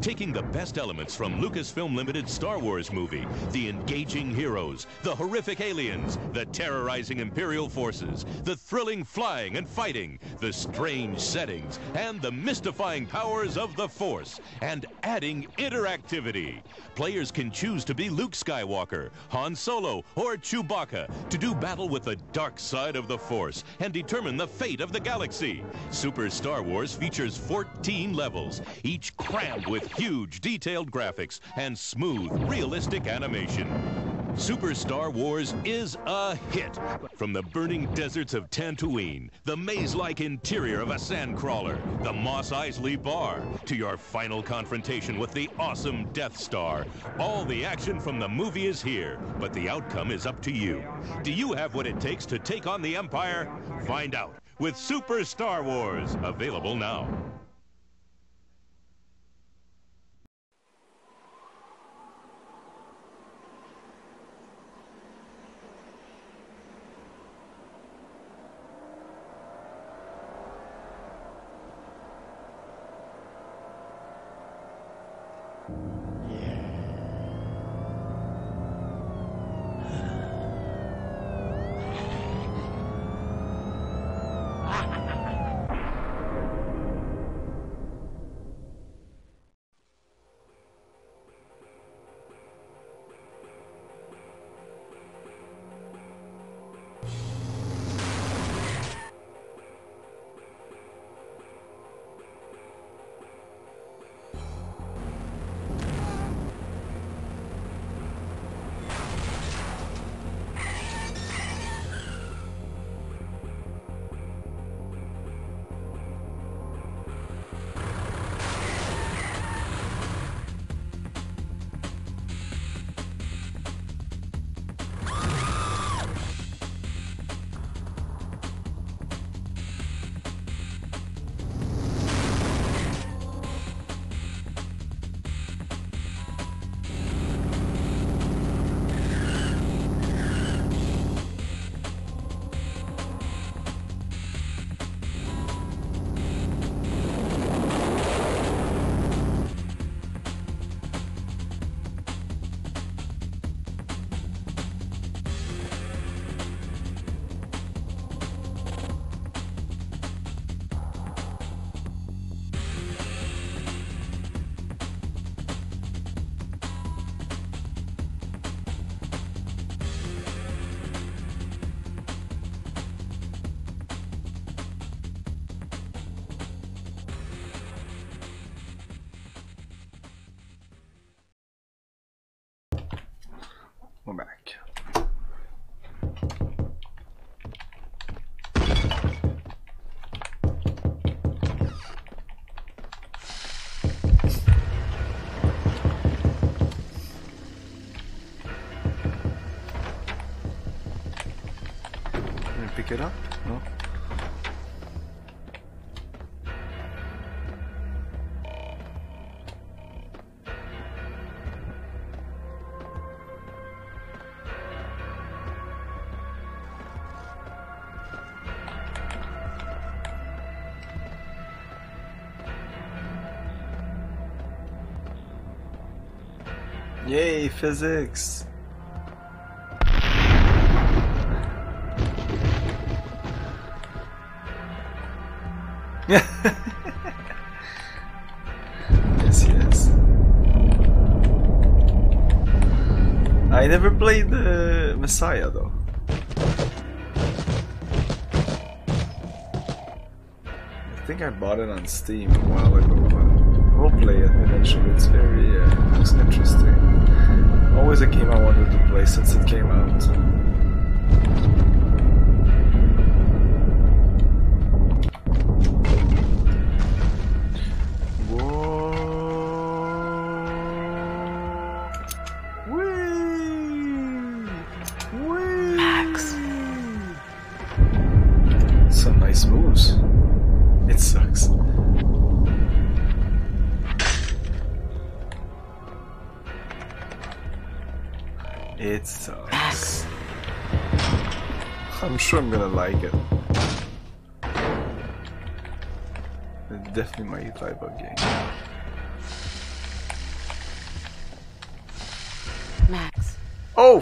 Taking the best elements from Lucasfilm Limited Star Wars movie, the engaging heroes, the horrific aliens, the terrorizing Imperial forces, the thrilling flying and fighting, the strange settings, and the mystifying powers of the Force, and adding interactivity. Players can choose to be Luke Skywalker, Han Solo, or Chewbacca to do battle with the dark side of the Force and determine the fate of the galaxy. Super Star Wars features 14 levels, each crammed with huge detailed graphics and smooth, realistic animation. Super Star Wars is a hit. From the burning deserts of Tatooine, the maze-like interior of a sandcrawler, the Mos Eisley Bar, to your final confrontation with the awesome Death Star. All the action from the movie is here, but the outcome is up to you. Do you have what it takes to take on the Empire? Find out with Super Star Wars, available now. Yay, physics! yes, yes. I never played the Messiah though. I think I bought it on Steam a while ago. But we'll play it eventually. It's very uh, it's interesting. Always a game I wanted to play since it came out.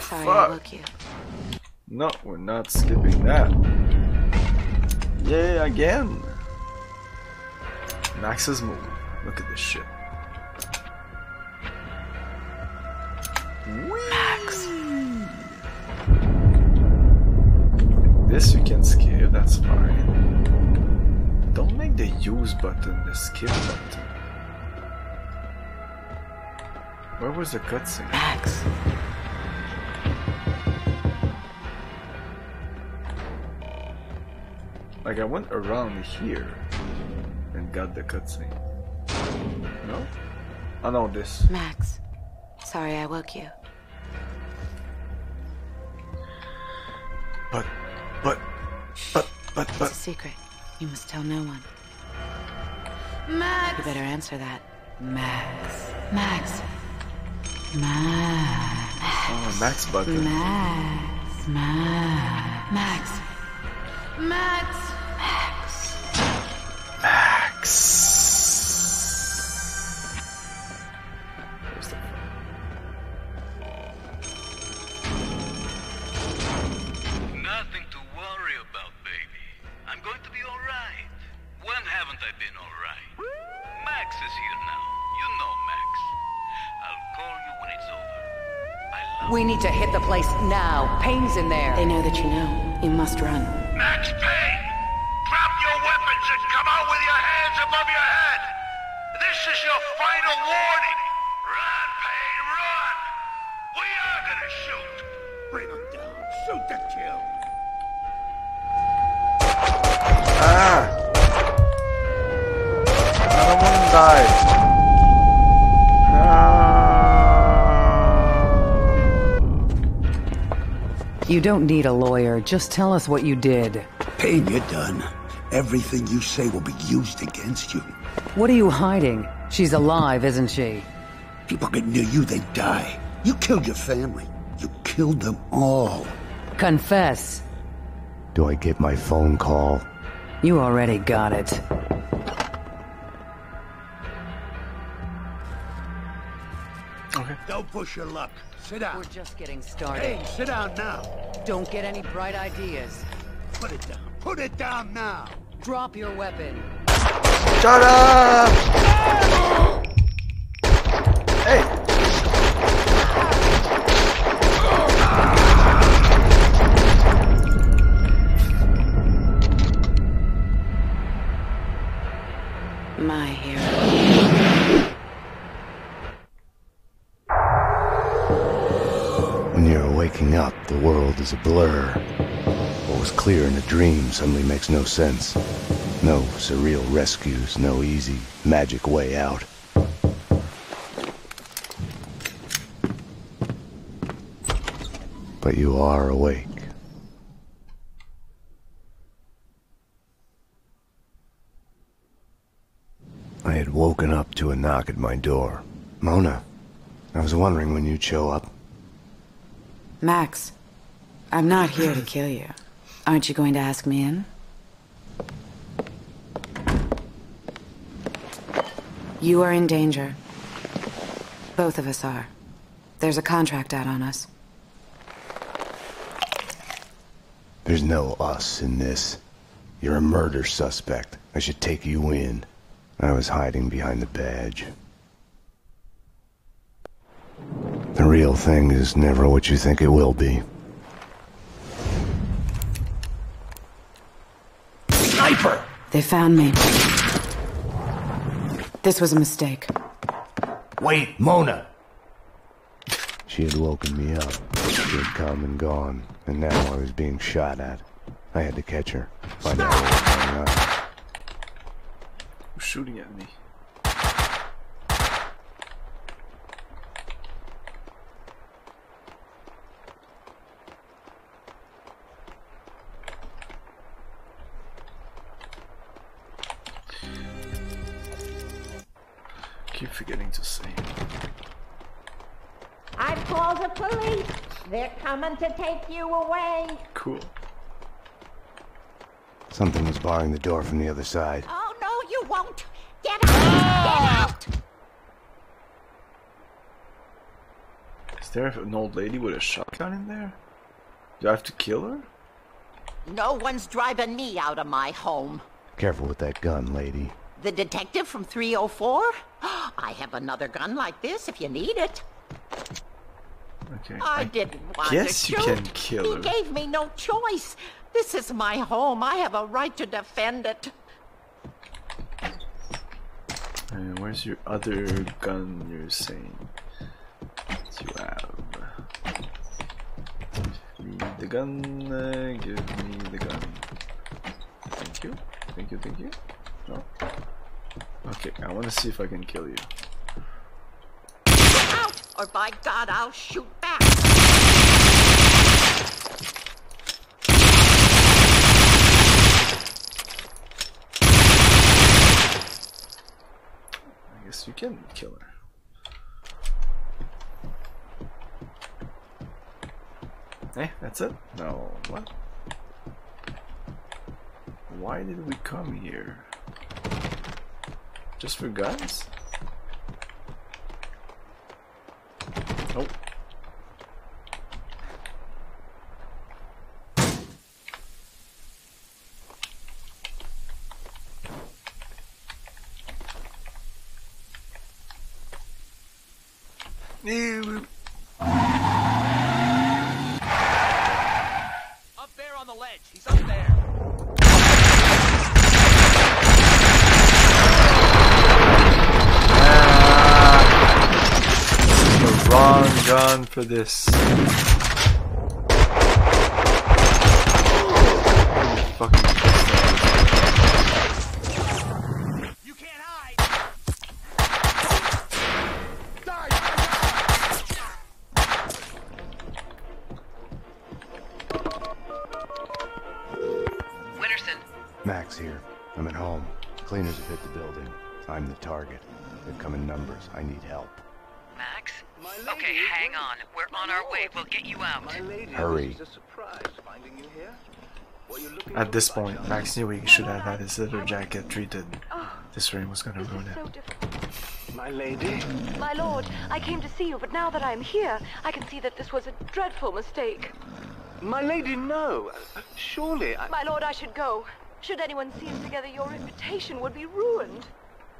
Sorry I fuck! woke you. No, we're not skipping that. Yay, again! Max's move. Look at this shit. Max. This you can skip, that's fine. Don't make the use button the skip button. Where was the cutscene? Max. Like I went around here and got the cutscene. No? Oh no, this. Max. Sorry I woke you. But, but, but, but, but. It's but. a secret. You must tell no one. Max. You better answer that. Max. Max. Max. Oh, Max button. Max. Max. Max. Max. Max. You don't need a lawyer. Just tell us what you did. Payne, you're done. Everything you say will be used against you. What are you hiding? She's alive, isn't she? People get near you, they die. You killed your family. You killed them all. Confess. Do I get my phone call? You already got it. Don't push your luck. Sit down. We're just getting started. Hey, sit down now. Don't get any bright ideas. Put it down. Put it down now. Drop your weapon. Shut up! Is a blur. What was clear in a dream suddenly makes no sense. No surreal rescues, no easy, magic way out. But you are awake. I had woken up to a knock at my door. Mona, I was wondering when you'd show up. Max, I'm not here to kill you. Aren't you going to ask me in? You are in danger. Both of us are. There's a contract out on us. There's no us in this. You're a murder suspect. I should take you in. I was hiding behind the badge. The real thing is never what you think it will be. Sniper! They found me. This was a mistake. Wait, Mona! She had woken me up. She had come and gone, and now I was being shot at. I had to catch her, find out what was going on. Who's shooting at me? Keep forgetting to say. I've called the police. They're coming to take you away. Cool. Something was barring the door from the other side. Oh, no, you won't. Get out! Get out! Is there an old lady with a shotgun in there? Do I have to kill her? No one's driving me out of my home. Careful with that gun, lady. The detective from 304? I have another gun like this if you need it. Okay. I didn't want guess to you can kill her. He gave me no choice. This is my home. I have a right to defend it. Uh, where's your other gun you're saying? that You have. Give me the gun. Uh, give me the gun. Thank you. Thank you. Thank you. No. Okay, I want to see if I can kill you. Out, or by God, I'll shoot back. I guess you can kill her. Eh, that's it? No, what? Why did we come here? Just for guns? Oh. Ew. Up there on the ledge. He's up there. The wrong gun for this. Max here. I'm at home. Cleaners have hit the building. I'm the target. They've come in numbers. I need help. Max? Okay, hang on. We're on our way. We'll get you out. Hurry. At this point, Max knew he should have had his leather jacket treated. Oh. This rain was gonna ruin it. My lady? My lord, I came to see you, but now that I am here, I can see that this was a dreadful mistake. My lady, no. Surely I... My lord, I should go. Should anyone see us together, your reputation would be ruined.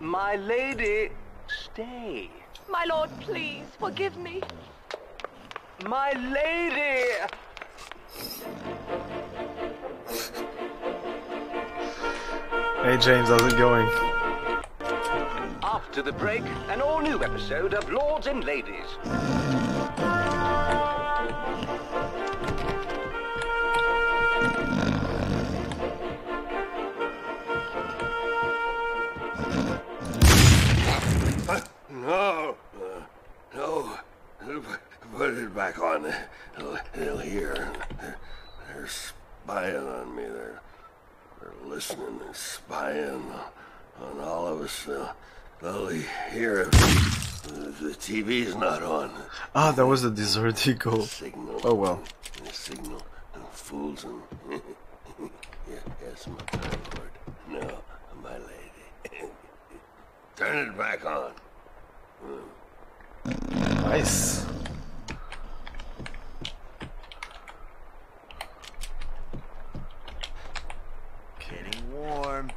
My lady, stay. My lord, please, forgive me. My lady! Hey James, how's it going? After the break, an all-new episode of Lords and Ladies. TV's not on. Ah, that was a desert eagle. Signal. Oh well. Signal and fools and yes, my time lord. No, my lady. Turn it back on. Hmm. Nice. Getting warm.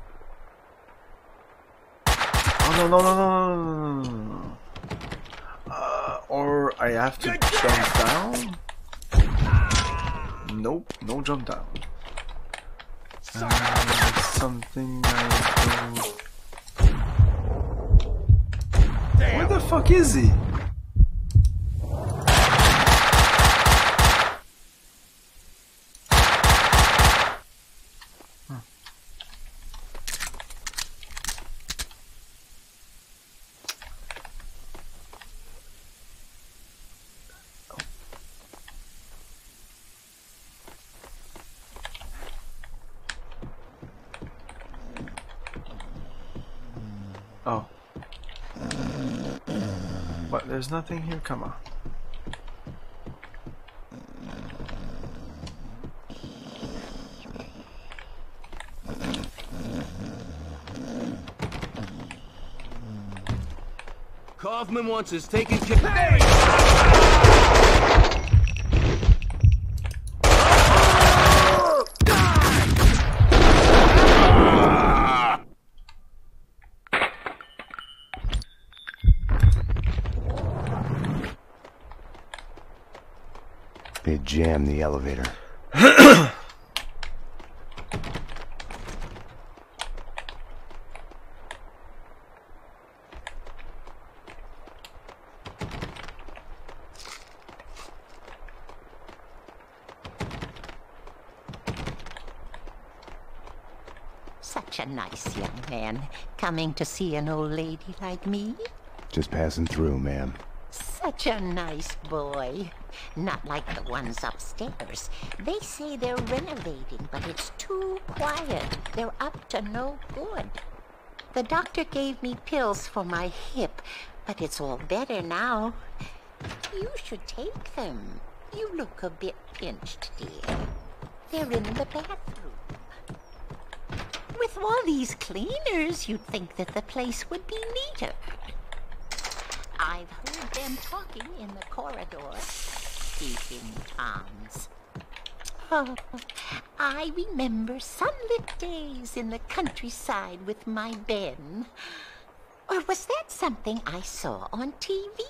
Oh no no no no no no no or I have to jump down. Nope, no jump down. Uh, something I don't. Where the fuck is he? There's nothing here? Come on. Kaufman wants us taken care There he is! Jammed the elevator. Such a nice young man, coming to see an old lady like me. Just passing through, ma'am. Such a nice boy. Not like the ones upstairs. They say they're renovating, but it's too quiet. They're up to no good. The doctor gave me pills for my hip, but it's all better now. You should take them. You look a bit pinched, dear. They're in the bathroom. With all these cleaners, you'd think that the place would be neater. I've heard them talking in the corridor. Peeping Toms. Oh, I remember sunlit days in the countryside with my Ben. Or was that something I saw on TV?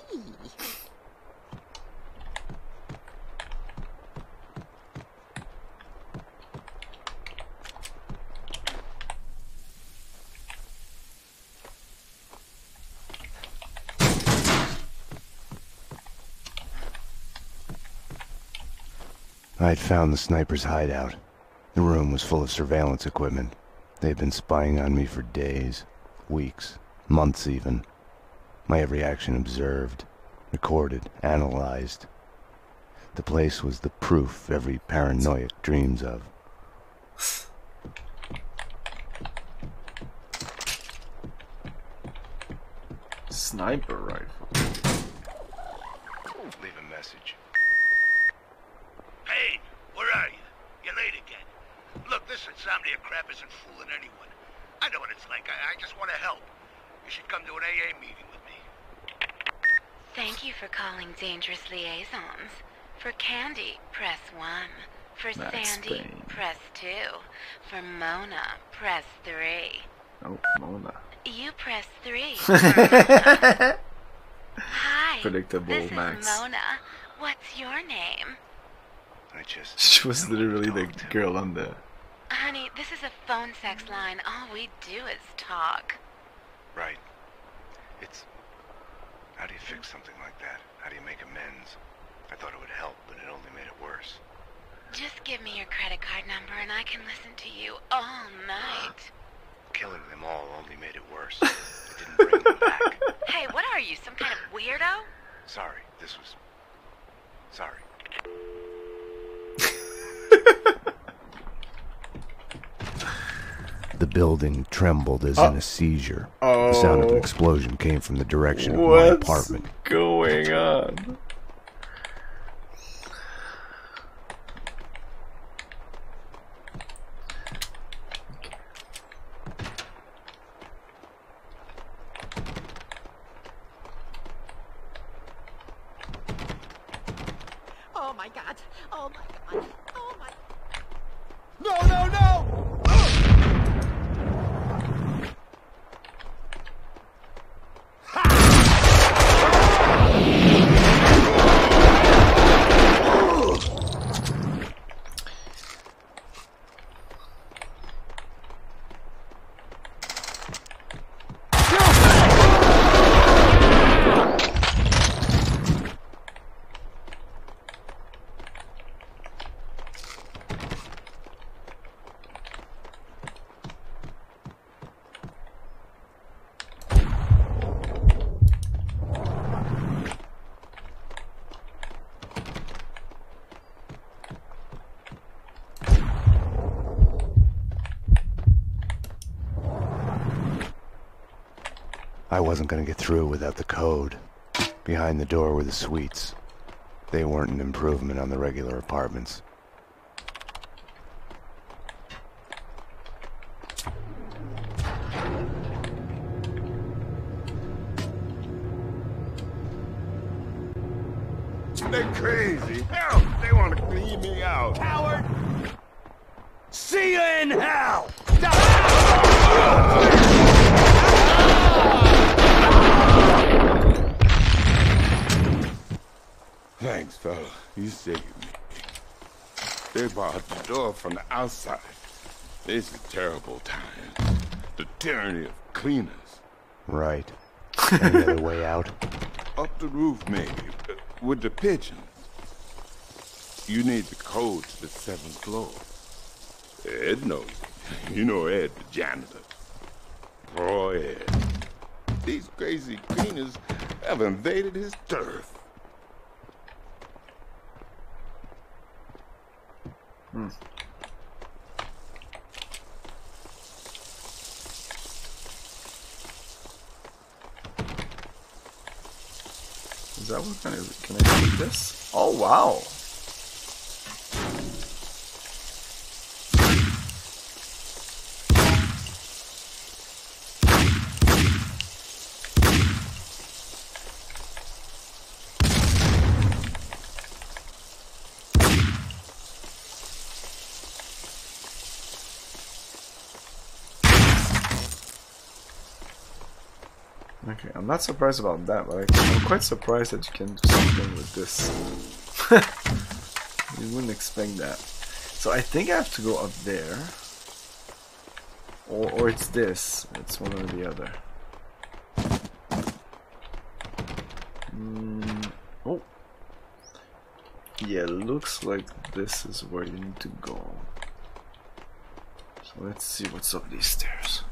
I had found the sniper's hideout. The room was full of surveillance equipment. They had been spying on me for days, weeks, months even. My every action observed, recorded, analyzed. The place was the proof every paranoiac dreams of. Sniper rifle. Leave a message. Hey, where are you? You're late again. Look, this insomnia crap isn't fooling anyone. I know what it's like. I, I just want to help. You should come to an AA meeting with me. Thank you for calling Dangerous Liaisons. For Candy, press 1. For That's Sandy, Spain. press 2. For Mona, press 3. Oh, Mona. You press 3. for Mona. Hi. Predictable, this Max. is Mona. What's your name? I just. She was literally the girl on the. Honey, this is a phone sex line. All we do is talk. Right. It's. How do you fix something like that? How do you make amends? I thought it would help, but it only made it worse. Just give me your credit card number and I can listen to you all night. Killing them all only made it worse. it didn't bring them back. Hey, what are you, some kind of weirdo? Sorry, this was. Sorry. The building trembled as Oh. in a seizure. The sound of an Oh. explosion came from the direction of my apartment. What's going on? Wasn't gonna get through without the code. Behind the door were the suites. They weren't an improvement on the regular apartments. This is terrible time. The tyranny of cleaners. Right. Any other way out? Up the roof, maybe, with the pigeons. You need the code to the seventh floor. Ed knows. You know Ed, the janitor. Poor Ed. These crazy cleaners have invaded his turf. Hmm. That what can I can I read this? Oh wow. Okay, I'm not surprised about that, but I'm quite surprised that you can do something with this. you wouldn't expect that. So I think I have to go up there. Or, or it's this. It's one or the other. Mm, oh. Yeah, looks like this is where you need to go. So let's see what's up these stairs.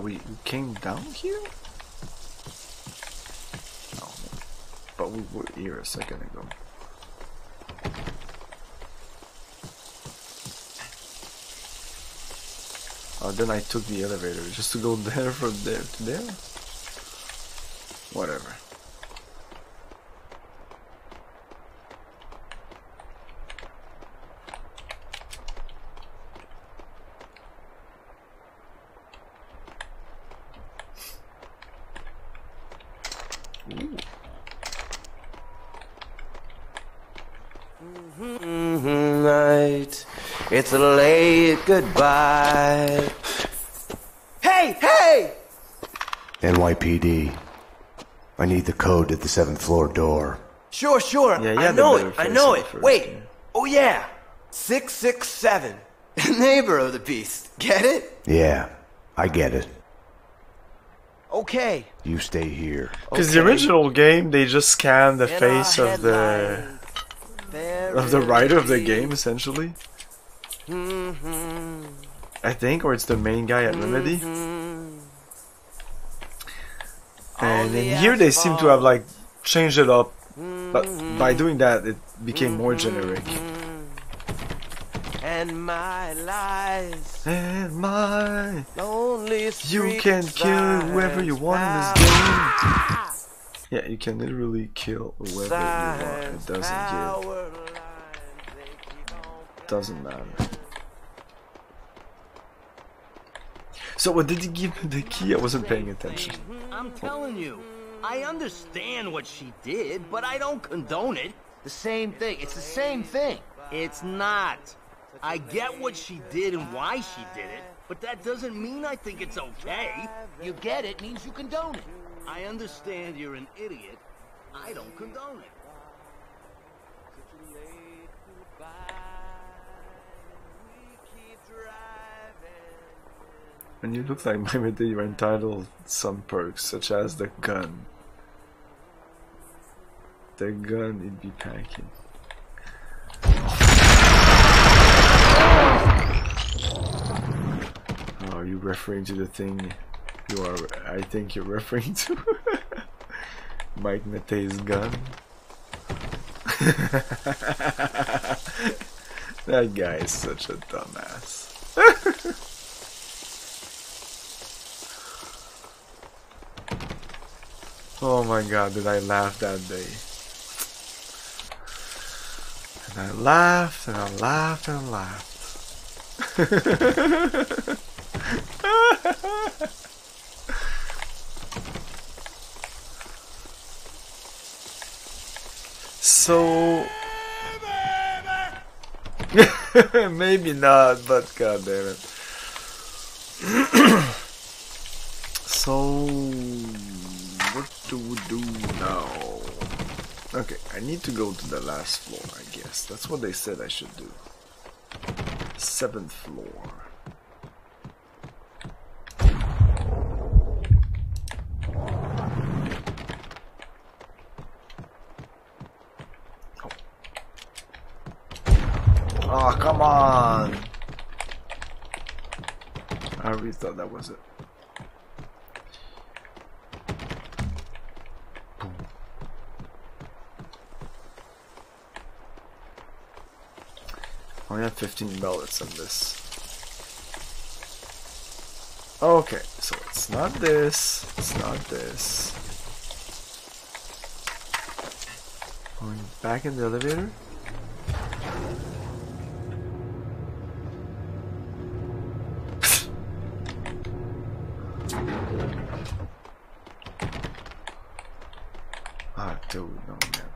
We, came down here? No, but we were here a second ago. Oh, then I took the elevator just to go there from there to there? Whatever. Night, it's a late goodbye. Hey, hey! NYPD. I need the code to the seventh floor door. Sure, sure. Yeah, you I know it. I know it it. first, Wait. Oh yeah. Six six seven. Neighbor of the beast. Get it? Yeah, I get it. Okay. You stay here. Because the original game, they just scan the In face of the of the writer of the game, essentially. And in here they seem to have like changed it up, but by doing that it became more generic. And my lies. And my lonely You can kill whoever you want in this game. Yeah, you can literally kill whoever you want. It doesn't give. Doesn't matter. So what did he give me the key? I wasn't paying attention. I'm telling you, I understand what she did, but I don't condone it. The same thing. It's the same thing. It's not. I get what she did and why she did it, but that doesn't mean I think it's okay. You get it means you condone it. I understand you're an idiot. I don't condone it. And you look like maybe you're entitled some perks, such as the gun. The gun it'd be packing. Oh, are you referring to the thing you are, I think you're referring to? Mike Mate's gun? that guy is such a dumbass. Oh my god, did I laugh that day. And I laughed and I laughed and laughed. so maybe not, but god damn it. so what do we do now? Okay, I need to go to the last floor, I guess. That's what they said I should do. Seventh floor. Oh, come on! I really thought that was it. only have 15 bullets in this. Okay, so it's not this, it's not this. Going back in the elevator? ah, dude, no, man.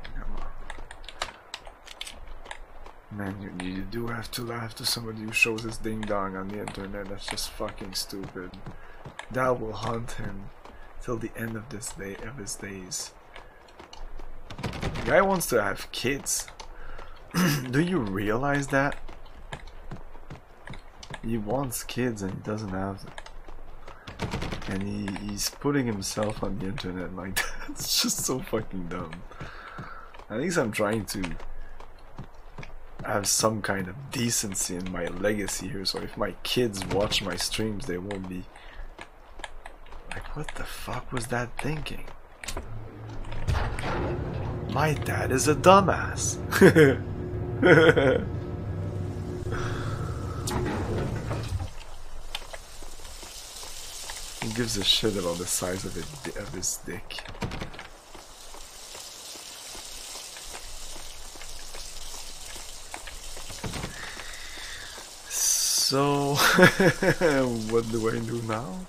Man, you, you do have to laugh to somebody who shows his ding dong on the internet. That's just fucking stupid. That will haunt him till the end of this day of his days. The guy wants to have kids. do you realize that? He wants kids and he doesn't have them. And he, he's putting himself on the internet like that. It's just so fucking dumb. At least I'm trying to have some kind of decency in my legacy here so if my kids watch my streams they won't be like what the fuck was that thinking? My dad is a dumbass. He gives a shit about the size of, of his dick So, what do I do now?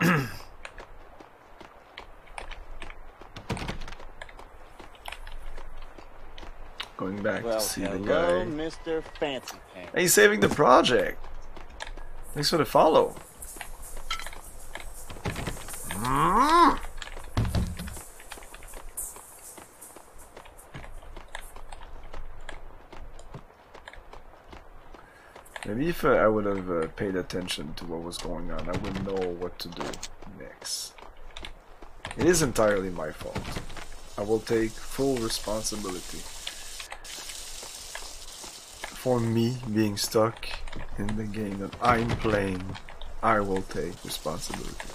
Going back well, to see the hello, guy. Mr. Fancy Pants. He's saving the project. Thanks for the follow. If uh, I would have uh, paid attention to what was going on, I would know what to do next. It is entirely my fault. I will take full responsibility for me being stuck in the game that I'm playing, I will take responsibility.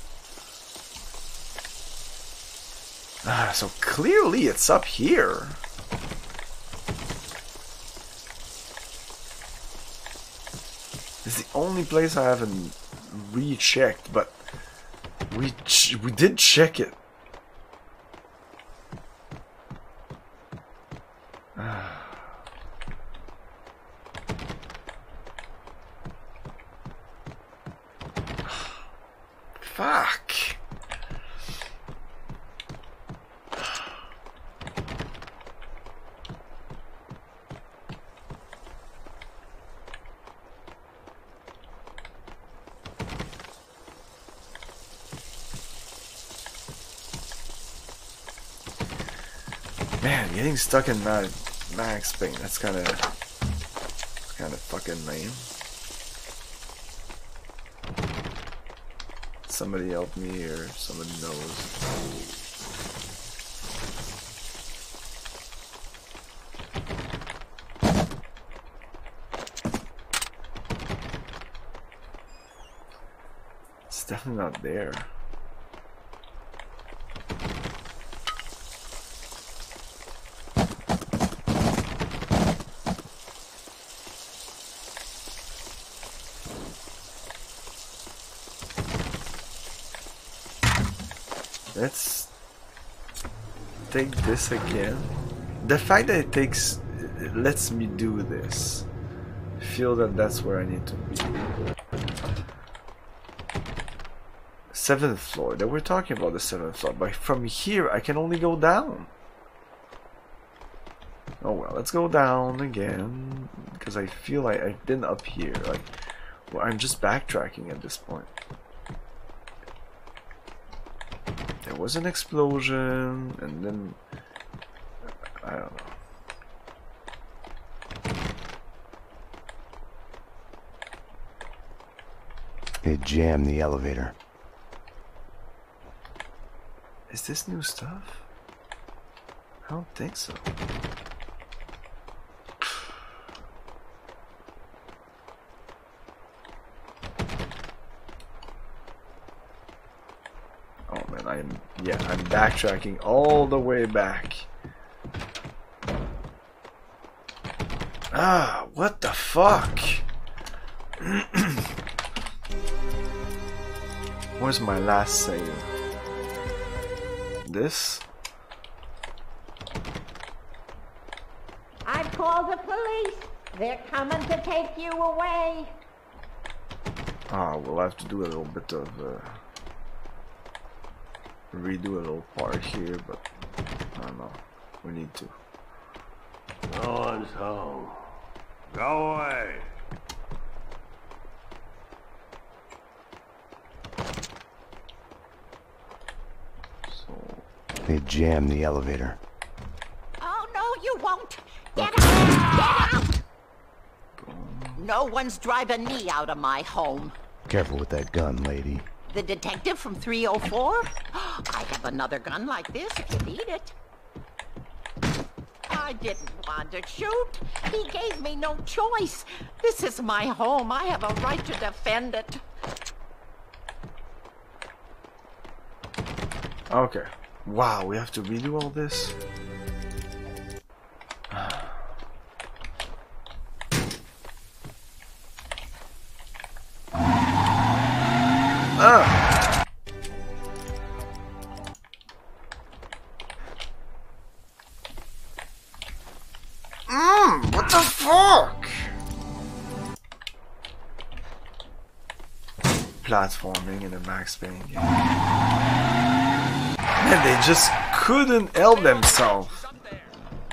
Ah, so clearly it's up here. It's the only place I haven't rechecked, but we we did check it. Ah. Fuck. Man, getting stuck in that Max Payne, that's kinda kinda fucking lame. Somebody help me here, somebody knows. It's definitely not there. Let's take this again. The fact that it takes it lets me do this. Feel that that's where I need to be. Seventh floor. That we're talking about the seventh floor, but from here I can only go down. Oh well, let's go down again because I feel like I've been up here. Like, well, I'm just backtracking at this point. There was an explosion, and then I don't know. Jammed the elevator. Is this new stuff? I don't think so. Oh man, I'm yeah, I'm backtracking all the way back. Ah, what the fuck? Where's my last save? This? I've called the police. They're coming to take you away. Ah, we'll have to do a little bit of uh, redo a little part here, but I don't know. We need to. No one's home. Go away. It jammed the elevator. Oh, no, you won't. Get out! Get out! No one's driving me out of my home. Careful with that gun, lady. The detective from 304? I have another gun like this if you need it. I didn't want to shoot. He gave me no choice. This is my home. I have a right to defend it. Okay. Wow, we have to redo all this? Ah! Mmm, what the fuck? Platforming in a Max Payne game. Man, they just couldn't help themselves.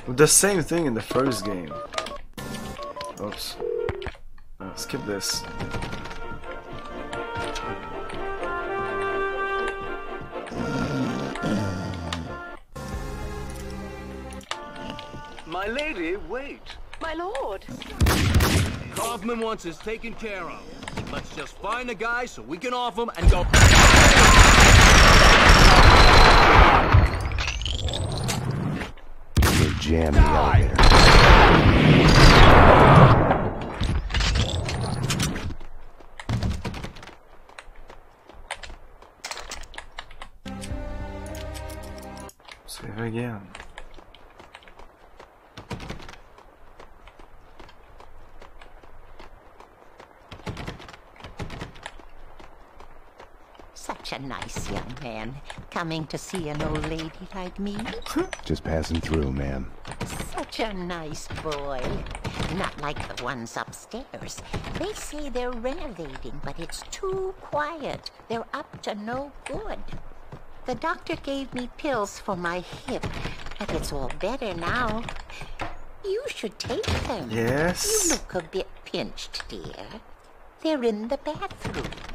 The same thing in the first game. Oops. Uh, skip this. My lady, wait. My lord. Kaufman wants us taken care of. Let's just find the guy so we can off him and go. It jammed the elevator. Coming to see an old lady like me. Just passing through, ma'am. Such a nice boy. Not like the ones upstairs. They say they're renovating, but it's too quiet. They're up to no good. The doctor gave me pills for my hip, but it's all better now. You should take them. Yes. You look a bit pinched, dear. They're in the bathroom.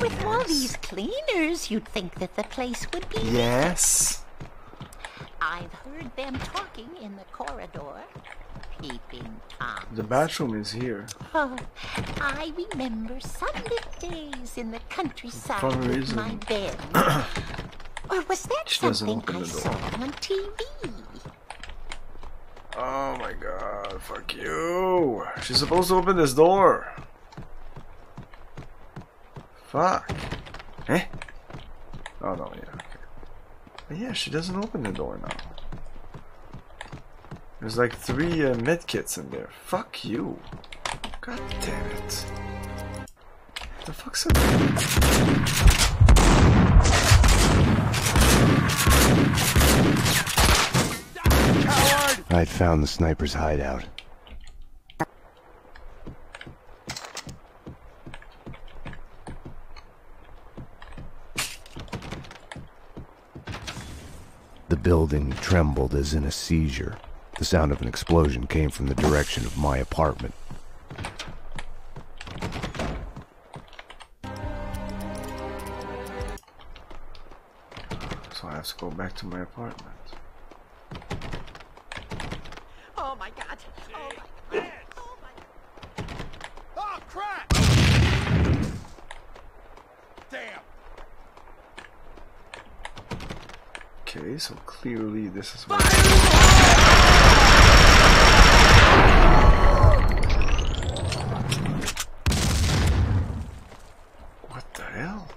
With all these cleaners, you'd think that the place would be. Yes. I've heard them talking in the corridor. Peeping Tom. The bathroom is here. Oh, I remember sunlit days in the countryside For with reason. my bed. or was that She something open I the saw on TV? Oh my god, fuck you. She's supposed to open this door. Fuck. Eh? Oh no, yeah, okay. But yeah, she doesn't open the door now. There's like three uh, medkits in there. Fuck you. God damn it. The fuck's up? I'd found the sniper's hideout. Building trembled as in a seizure. The sound of an explosion came from the direction of my apartment. So I have to go back to my apartment. Oh my god. Oh my god. Oh my Oh, crap! Damn! Okay, so clearly this is what. What the hell?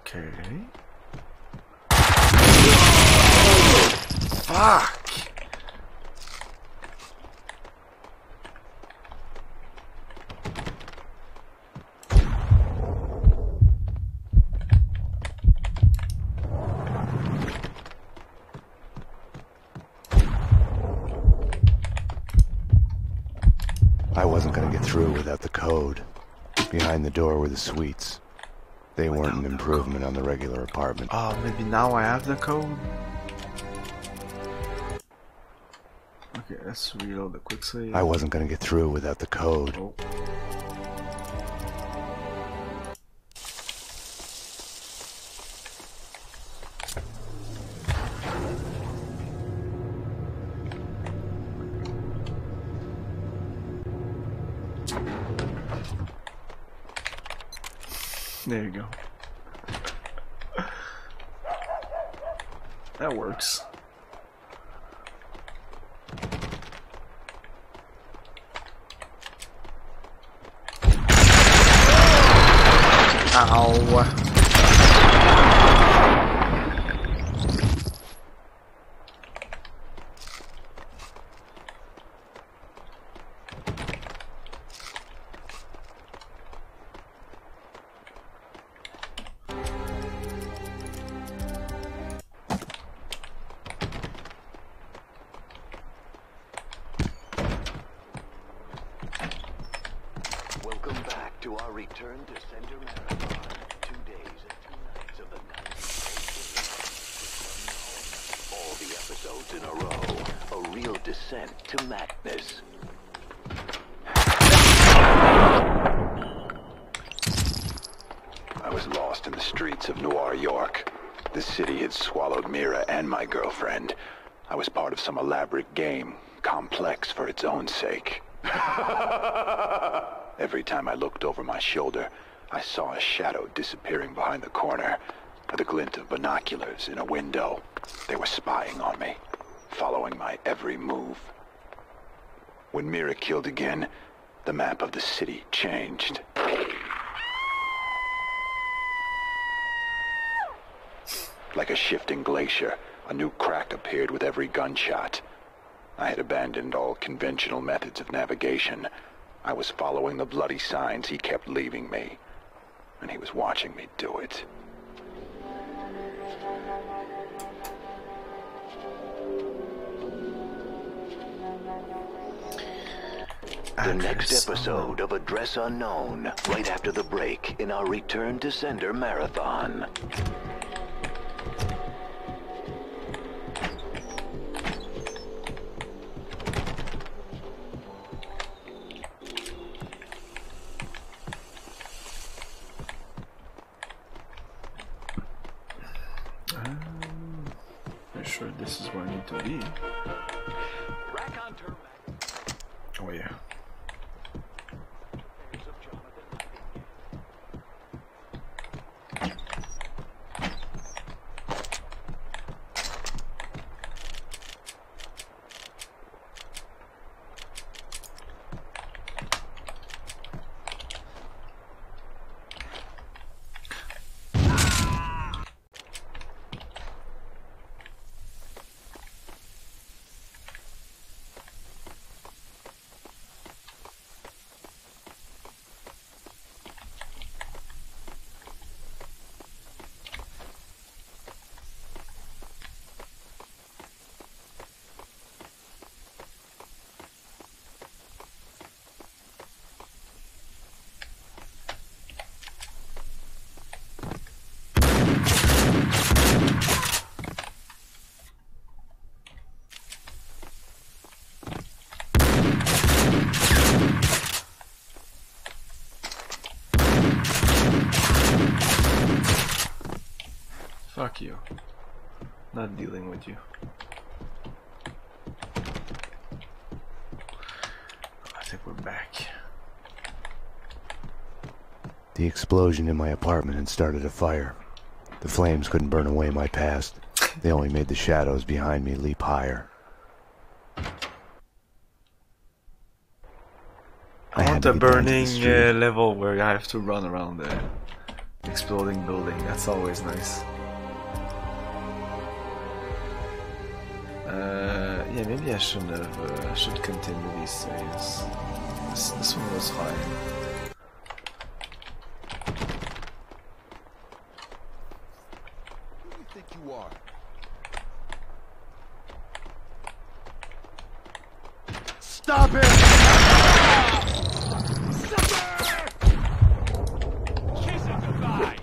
Okay. Fuck! I wasn't gonna get through without the code. Behind the door were the suites. They weren't an improvement on the regular apartment. Oh, maybe now I have the code? Okay, let's reload the quick save. I wasn't gonna get through without the code. Oh. shoulder, I saw a shadow disappearing behind the corner, the glint of binoculars in a window. They were spying on me, following my every move. When Mirra killed again, the map of the city changed. Like a shifting glacier, a new crack appeared with every gunshot. I had abandoned all conventional methods of navigation, I was following the bloody signs he kept leaving me. And he was watching me do it. The next episode of Address Unknown, right after the break in our Return to Sender marathon. Sure this is where I need to be. Oh yeah. Fuck you. Not dealing with you. I think we're back. The explosion in my apartment had started a fire. The flames couldn't burn away my past. They only made the shadows behind me leap higher. I, had want a get down to the burning uh, level where I have to run around the exploding building. That's always nice. Yeah, maybe I shouldn't have. Uh, should continue these saves. This, this one was fine. Who do you think you are? Stop it! Kiss it goodbye.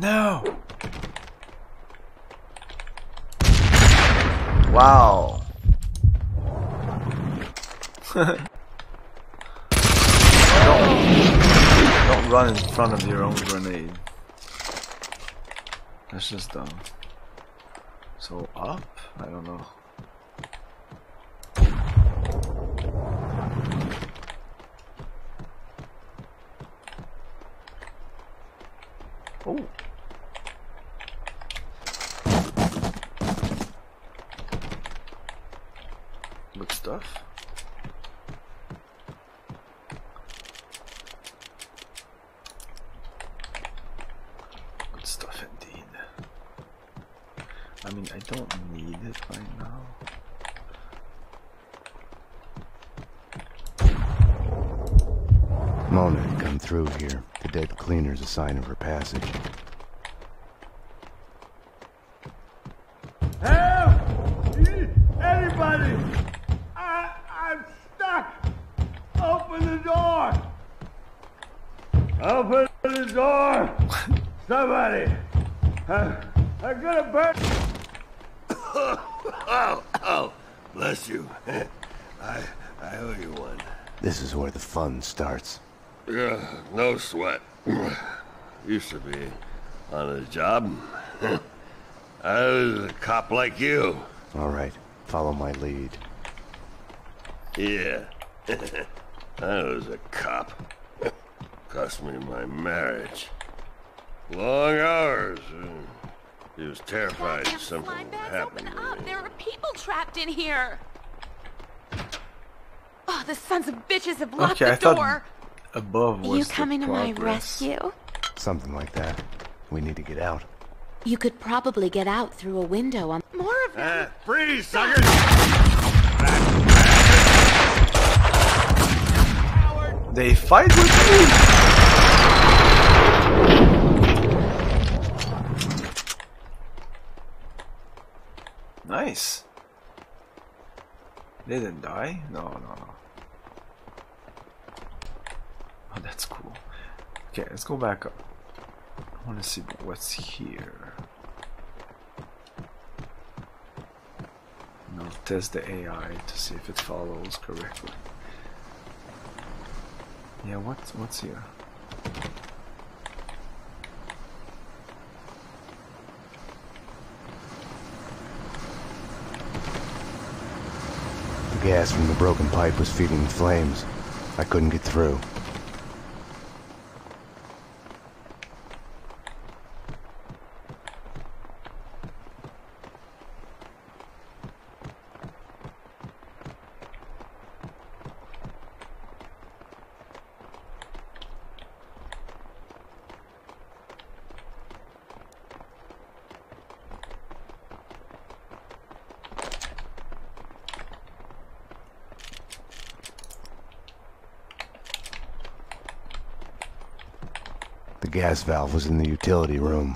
No! Wow. don't, don't run in front of your own grenade. That's just dumb. So up? I don't know. Oh. Good stuff. Good stuff indeed. I mean, I don't need it right now. Mona had come through here. The dead cleaner's a sign of her passage. Help! Anybody! I, I'm stuck! Open the door! Open the door! Somebody! I, I'm gonna burn. oh, oh, bless you. I, I owe you one. This is where the fun starts. Yeah, no sweat. Used to be on the job. I was a cop like you. All right, follow my lead. Yeah. I was a cop. Cost me my marriage. Long hours. He was terrified something would happen. to me. There are people trapped in here. Oh, the sons of bitches have locked Okay, I the thought door. above was You the coming to my rescue? Something like that. We need to get out. You could probably get out through a window on more of Ah, freeze, suckers! They fight with me! Nice. They didn't die? No, no, no. Oh, that's cool. Okay, let's go back up. I want to see what's here. I'll test the AI to see if it follows correctly. Yeah, what's what's here? The gas from the broken pipe was feeding the flames. I couldn't get through. The gas valve was in the utility room.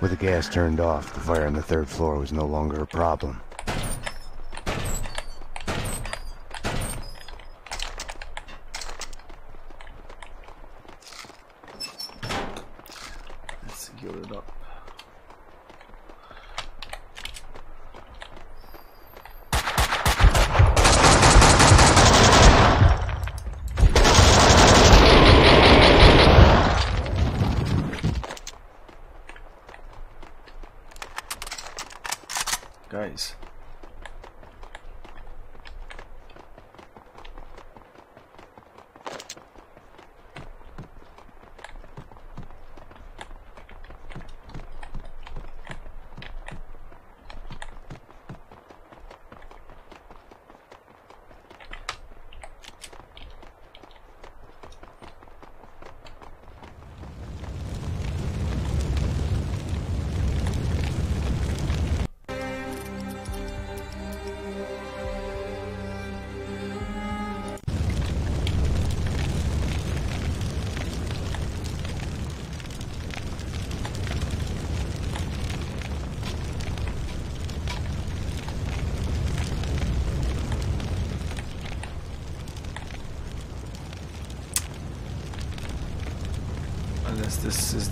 With the gas turned off, the fire on the third floor was no longer a problem.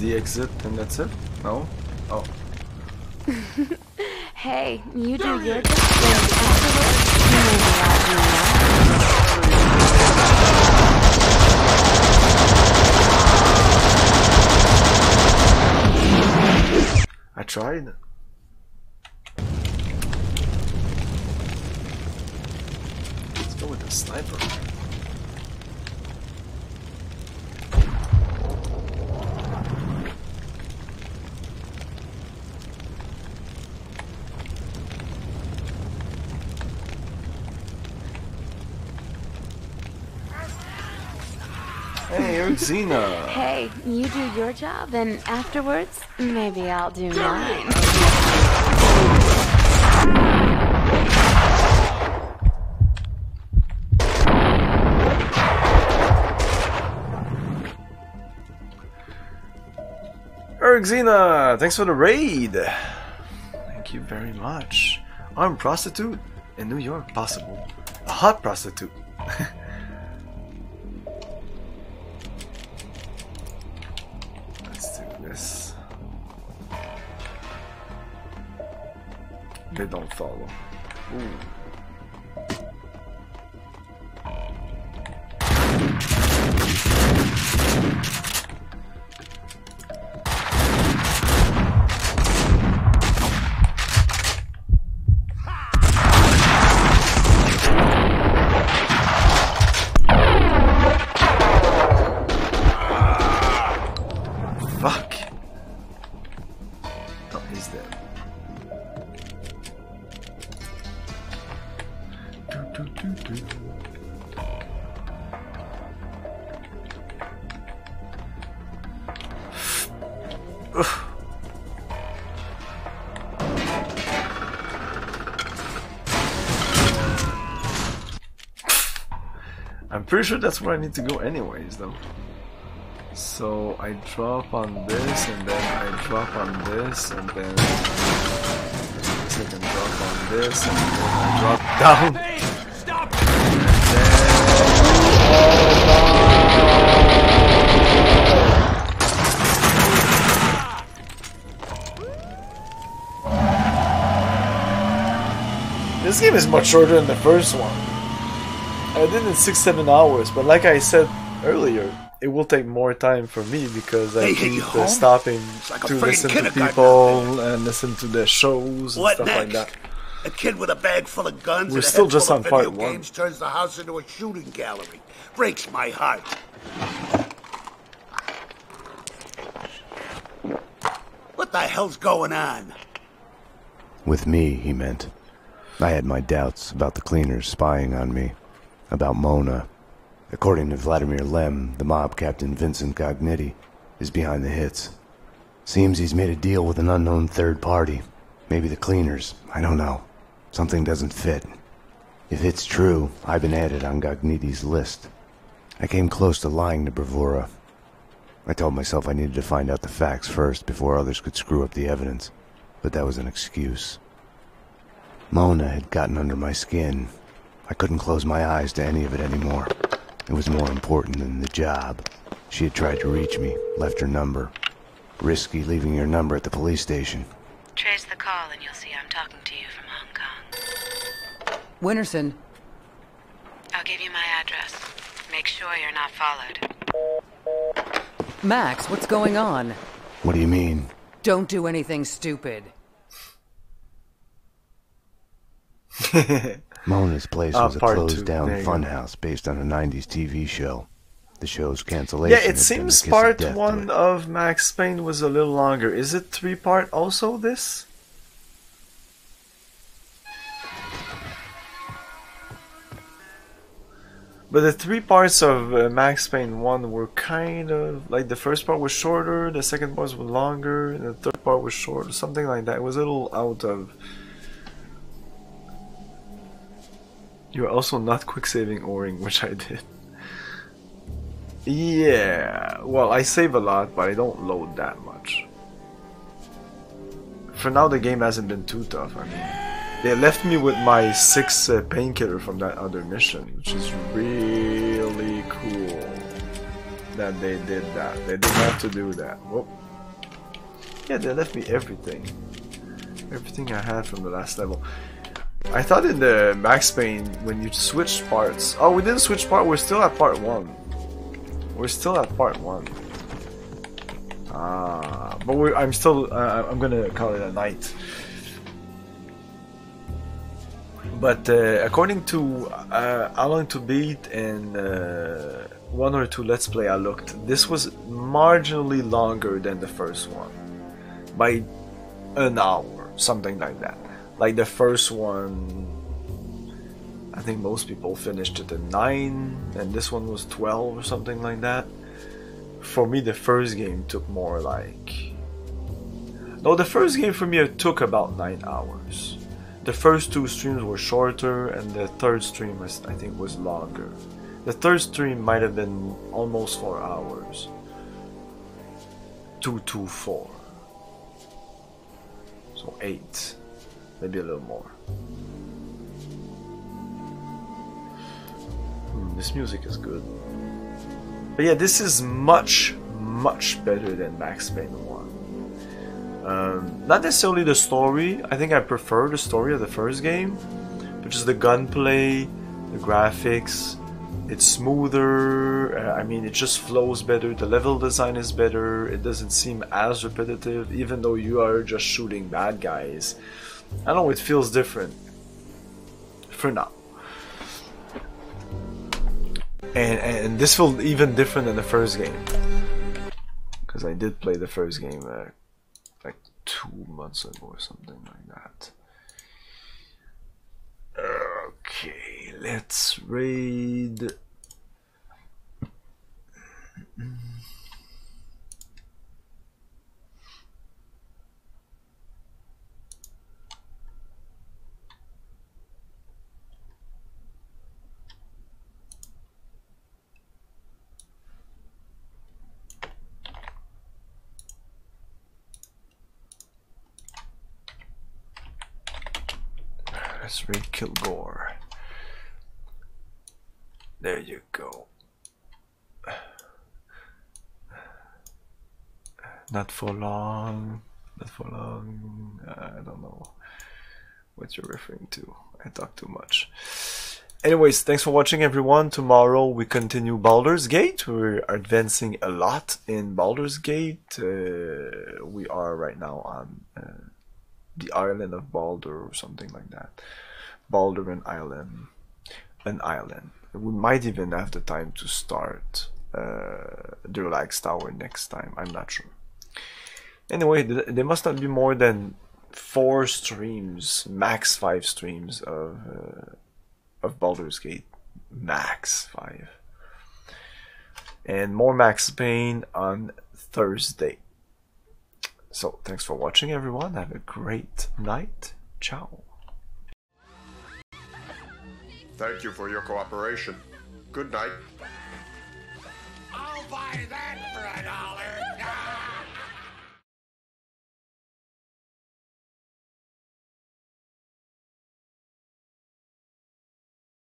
The exit and that's it? No? Oh. Hey, you do your job, Xena. Hey, you do your job, and afterwards, maybe I'll do mine. Eric Xena, thanks for the raid. Thank you very much. Armed prostitute in New York, possible. A hot prostitute. They don't follow. Ooh. Pretty sure that's where I need to go anyways though. So I drop on this and then I drop on this and then second drop on this and then I drop down. And then This game is much shorter than the first one. I did it in six, seven hours, but like I said earlier, it will take more time for me because I Hey, hey, keep uh, stopping like to listen to people and listen to their shows and What stuff like that. A kid with a bag full of guns We're and a still just on of part one. games turns the house into a shooting gallery. Breaks my heart. What the hell's going on? With me, he meant. I had my doubts about the cleaners spying on me, about Mona. According to Vladimir Lem, the mob captain Vincent Gognitti is behind the hits. Seems he's made a deal with an unknown third party. Maybe the cleaners. I don't know. Something doesn't fit. If it's true, I've been added on Gognitti's list. I came close to lying to Bravura. I told myself I needed to find out the facts first before others could screw up the evidence, but that was an excuse. Mona had gotten under my skin. I couldn't close my eyes to any of it anymore. It was more important than the job. She had tried to reach me, left her number. Risky leaving your number at the police station. Trace the call and you'll see I'm talking to you from Hong Kong. Winterson, I'll give you my address. Make sure you're not followed. Max, what's going on? What do you mean? Don't do anything stupid. Mona's place Ah, was a closed down There you go. funhouse based on a 90s TV show. The show's cancellation. Yeah, it seems kiss of part one it. of Max Payne was a little longer. Is it three part also this? But the three parts of uh, Max Payne 1 were kind of like the first part was shorter, the second part was longer, and the third part was shorter, something like that. It was a little out of. You're also not quick saving O-ring, which I did. Yeah, well, I save a lot, but I don't load that much. For now, the game hasn't been too tough. I mean, they left me with my six uh, painkiller from that other mission, which is really cool that they did that. They didn't have to do that. Whoop. Yeah, they left me everything. Everything I had from the last level. I thought in the Max Payne, when you switch parts. Oh, we didn't switch part, we're still at part one. We're still at part one. Ah, but I'm still. Uh, I'm gonna call it a night. But uh, according to uh, Long to Beat and uh, one or two Let's Play I looked, this was marginally longer than the first one by an hour, something like that. Like the first one, I think most people finished it in 9, and this one was 12 or something like that. For me, the first game took more like. No, the first game for me it took about 9 hours. The first two streams were shorter, and the third stream was, I think was longer. The third stream might have been almost 4 hours. 224. So 8. Maybe a little more. Hmm, this music is good. But yeah, this is much, much better than Max Payne 1. Um, not necessarily the story, I think I prefer the story of the first game, but just the gunplay, the graphics, it's smoother, uh, I mean, it just flows better, the level design is better, it doesn't seem as repetitive, even though you are just shooting bad guys. I know it feels different for now. And, and this feels even different than the first game. Because I did play the first game uh, like two months ago or something like that. Okay, let's raid. Let's Kilgore. There you go. Not for long. Not for long. I don't know what you're referring to. I talk too much. Anyways, thanks for watching everyone. Tomorrow we continue Baldur's Gate. We're advancing a lot in Baldur's Gate. Uh, we are right now on uh, the island of Baldur or something like that. Baldur Island. An island. We might even have the time to start uh, the Relax Tower next time. I'm not sure. Anyway, there must not be more than four streams, max five streams of uh, of Baldur's Gate, max five, and more Max Payne on Thursday. So thanks for watching, everyone. Have a great night. Ciao. Thank you for your cooperation. Good night. I'll buy that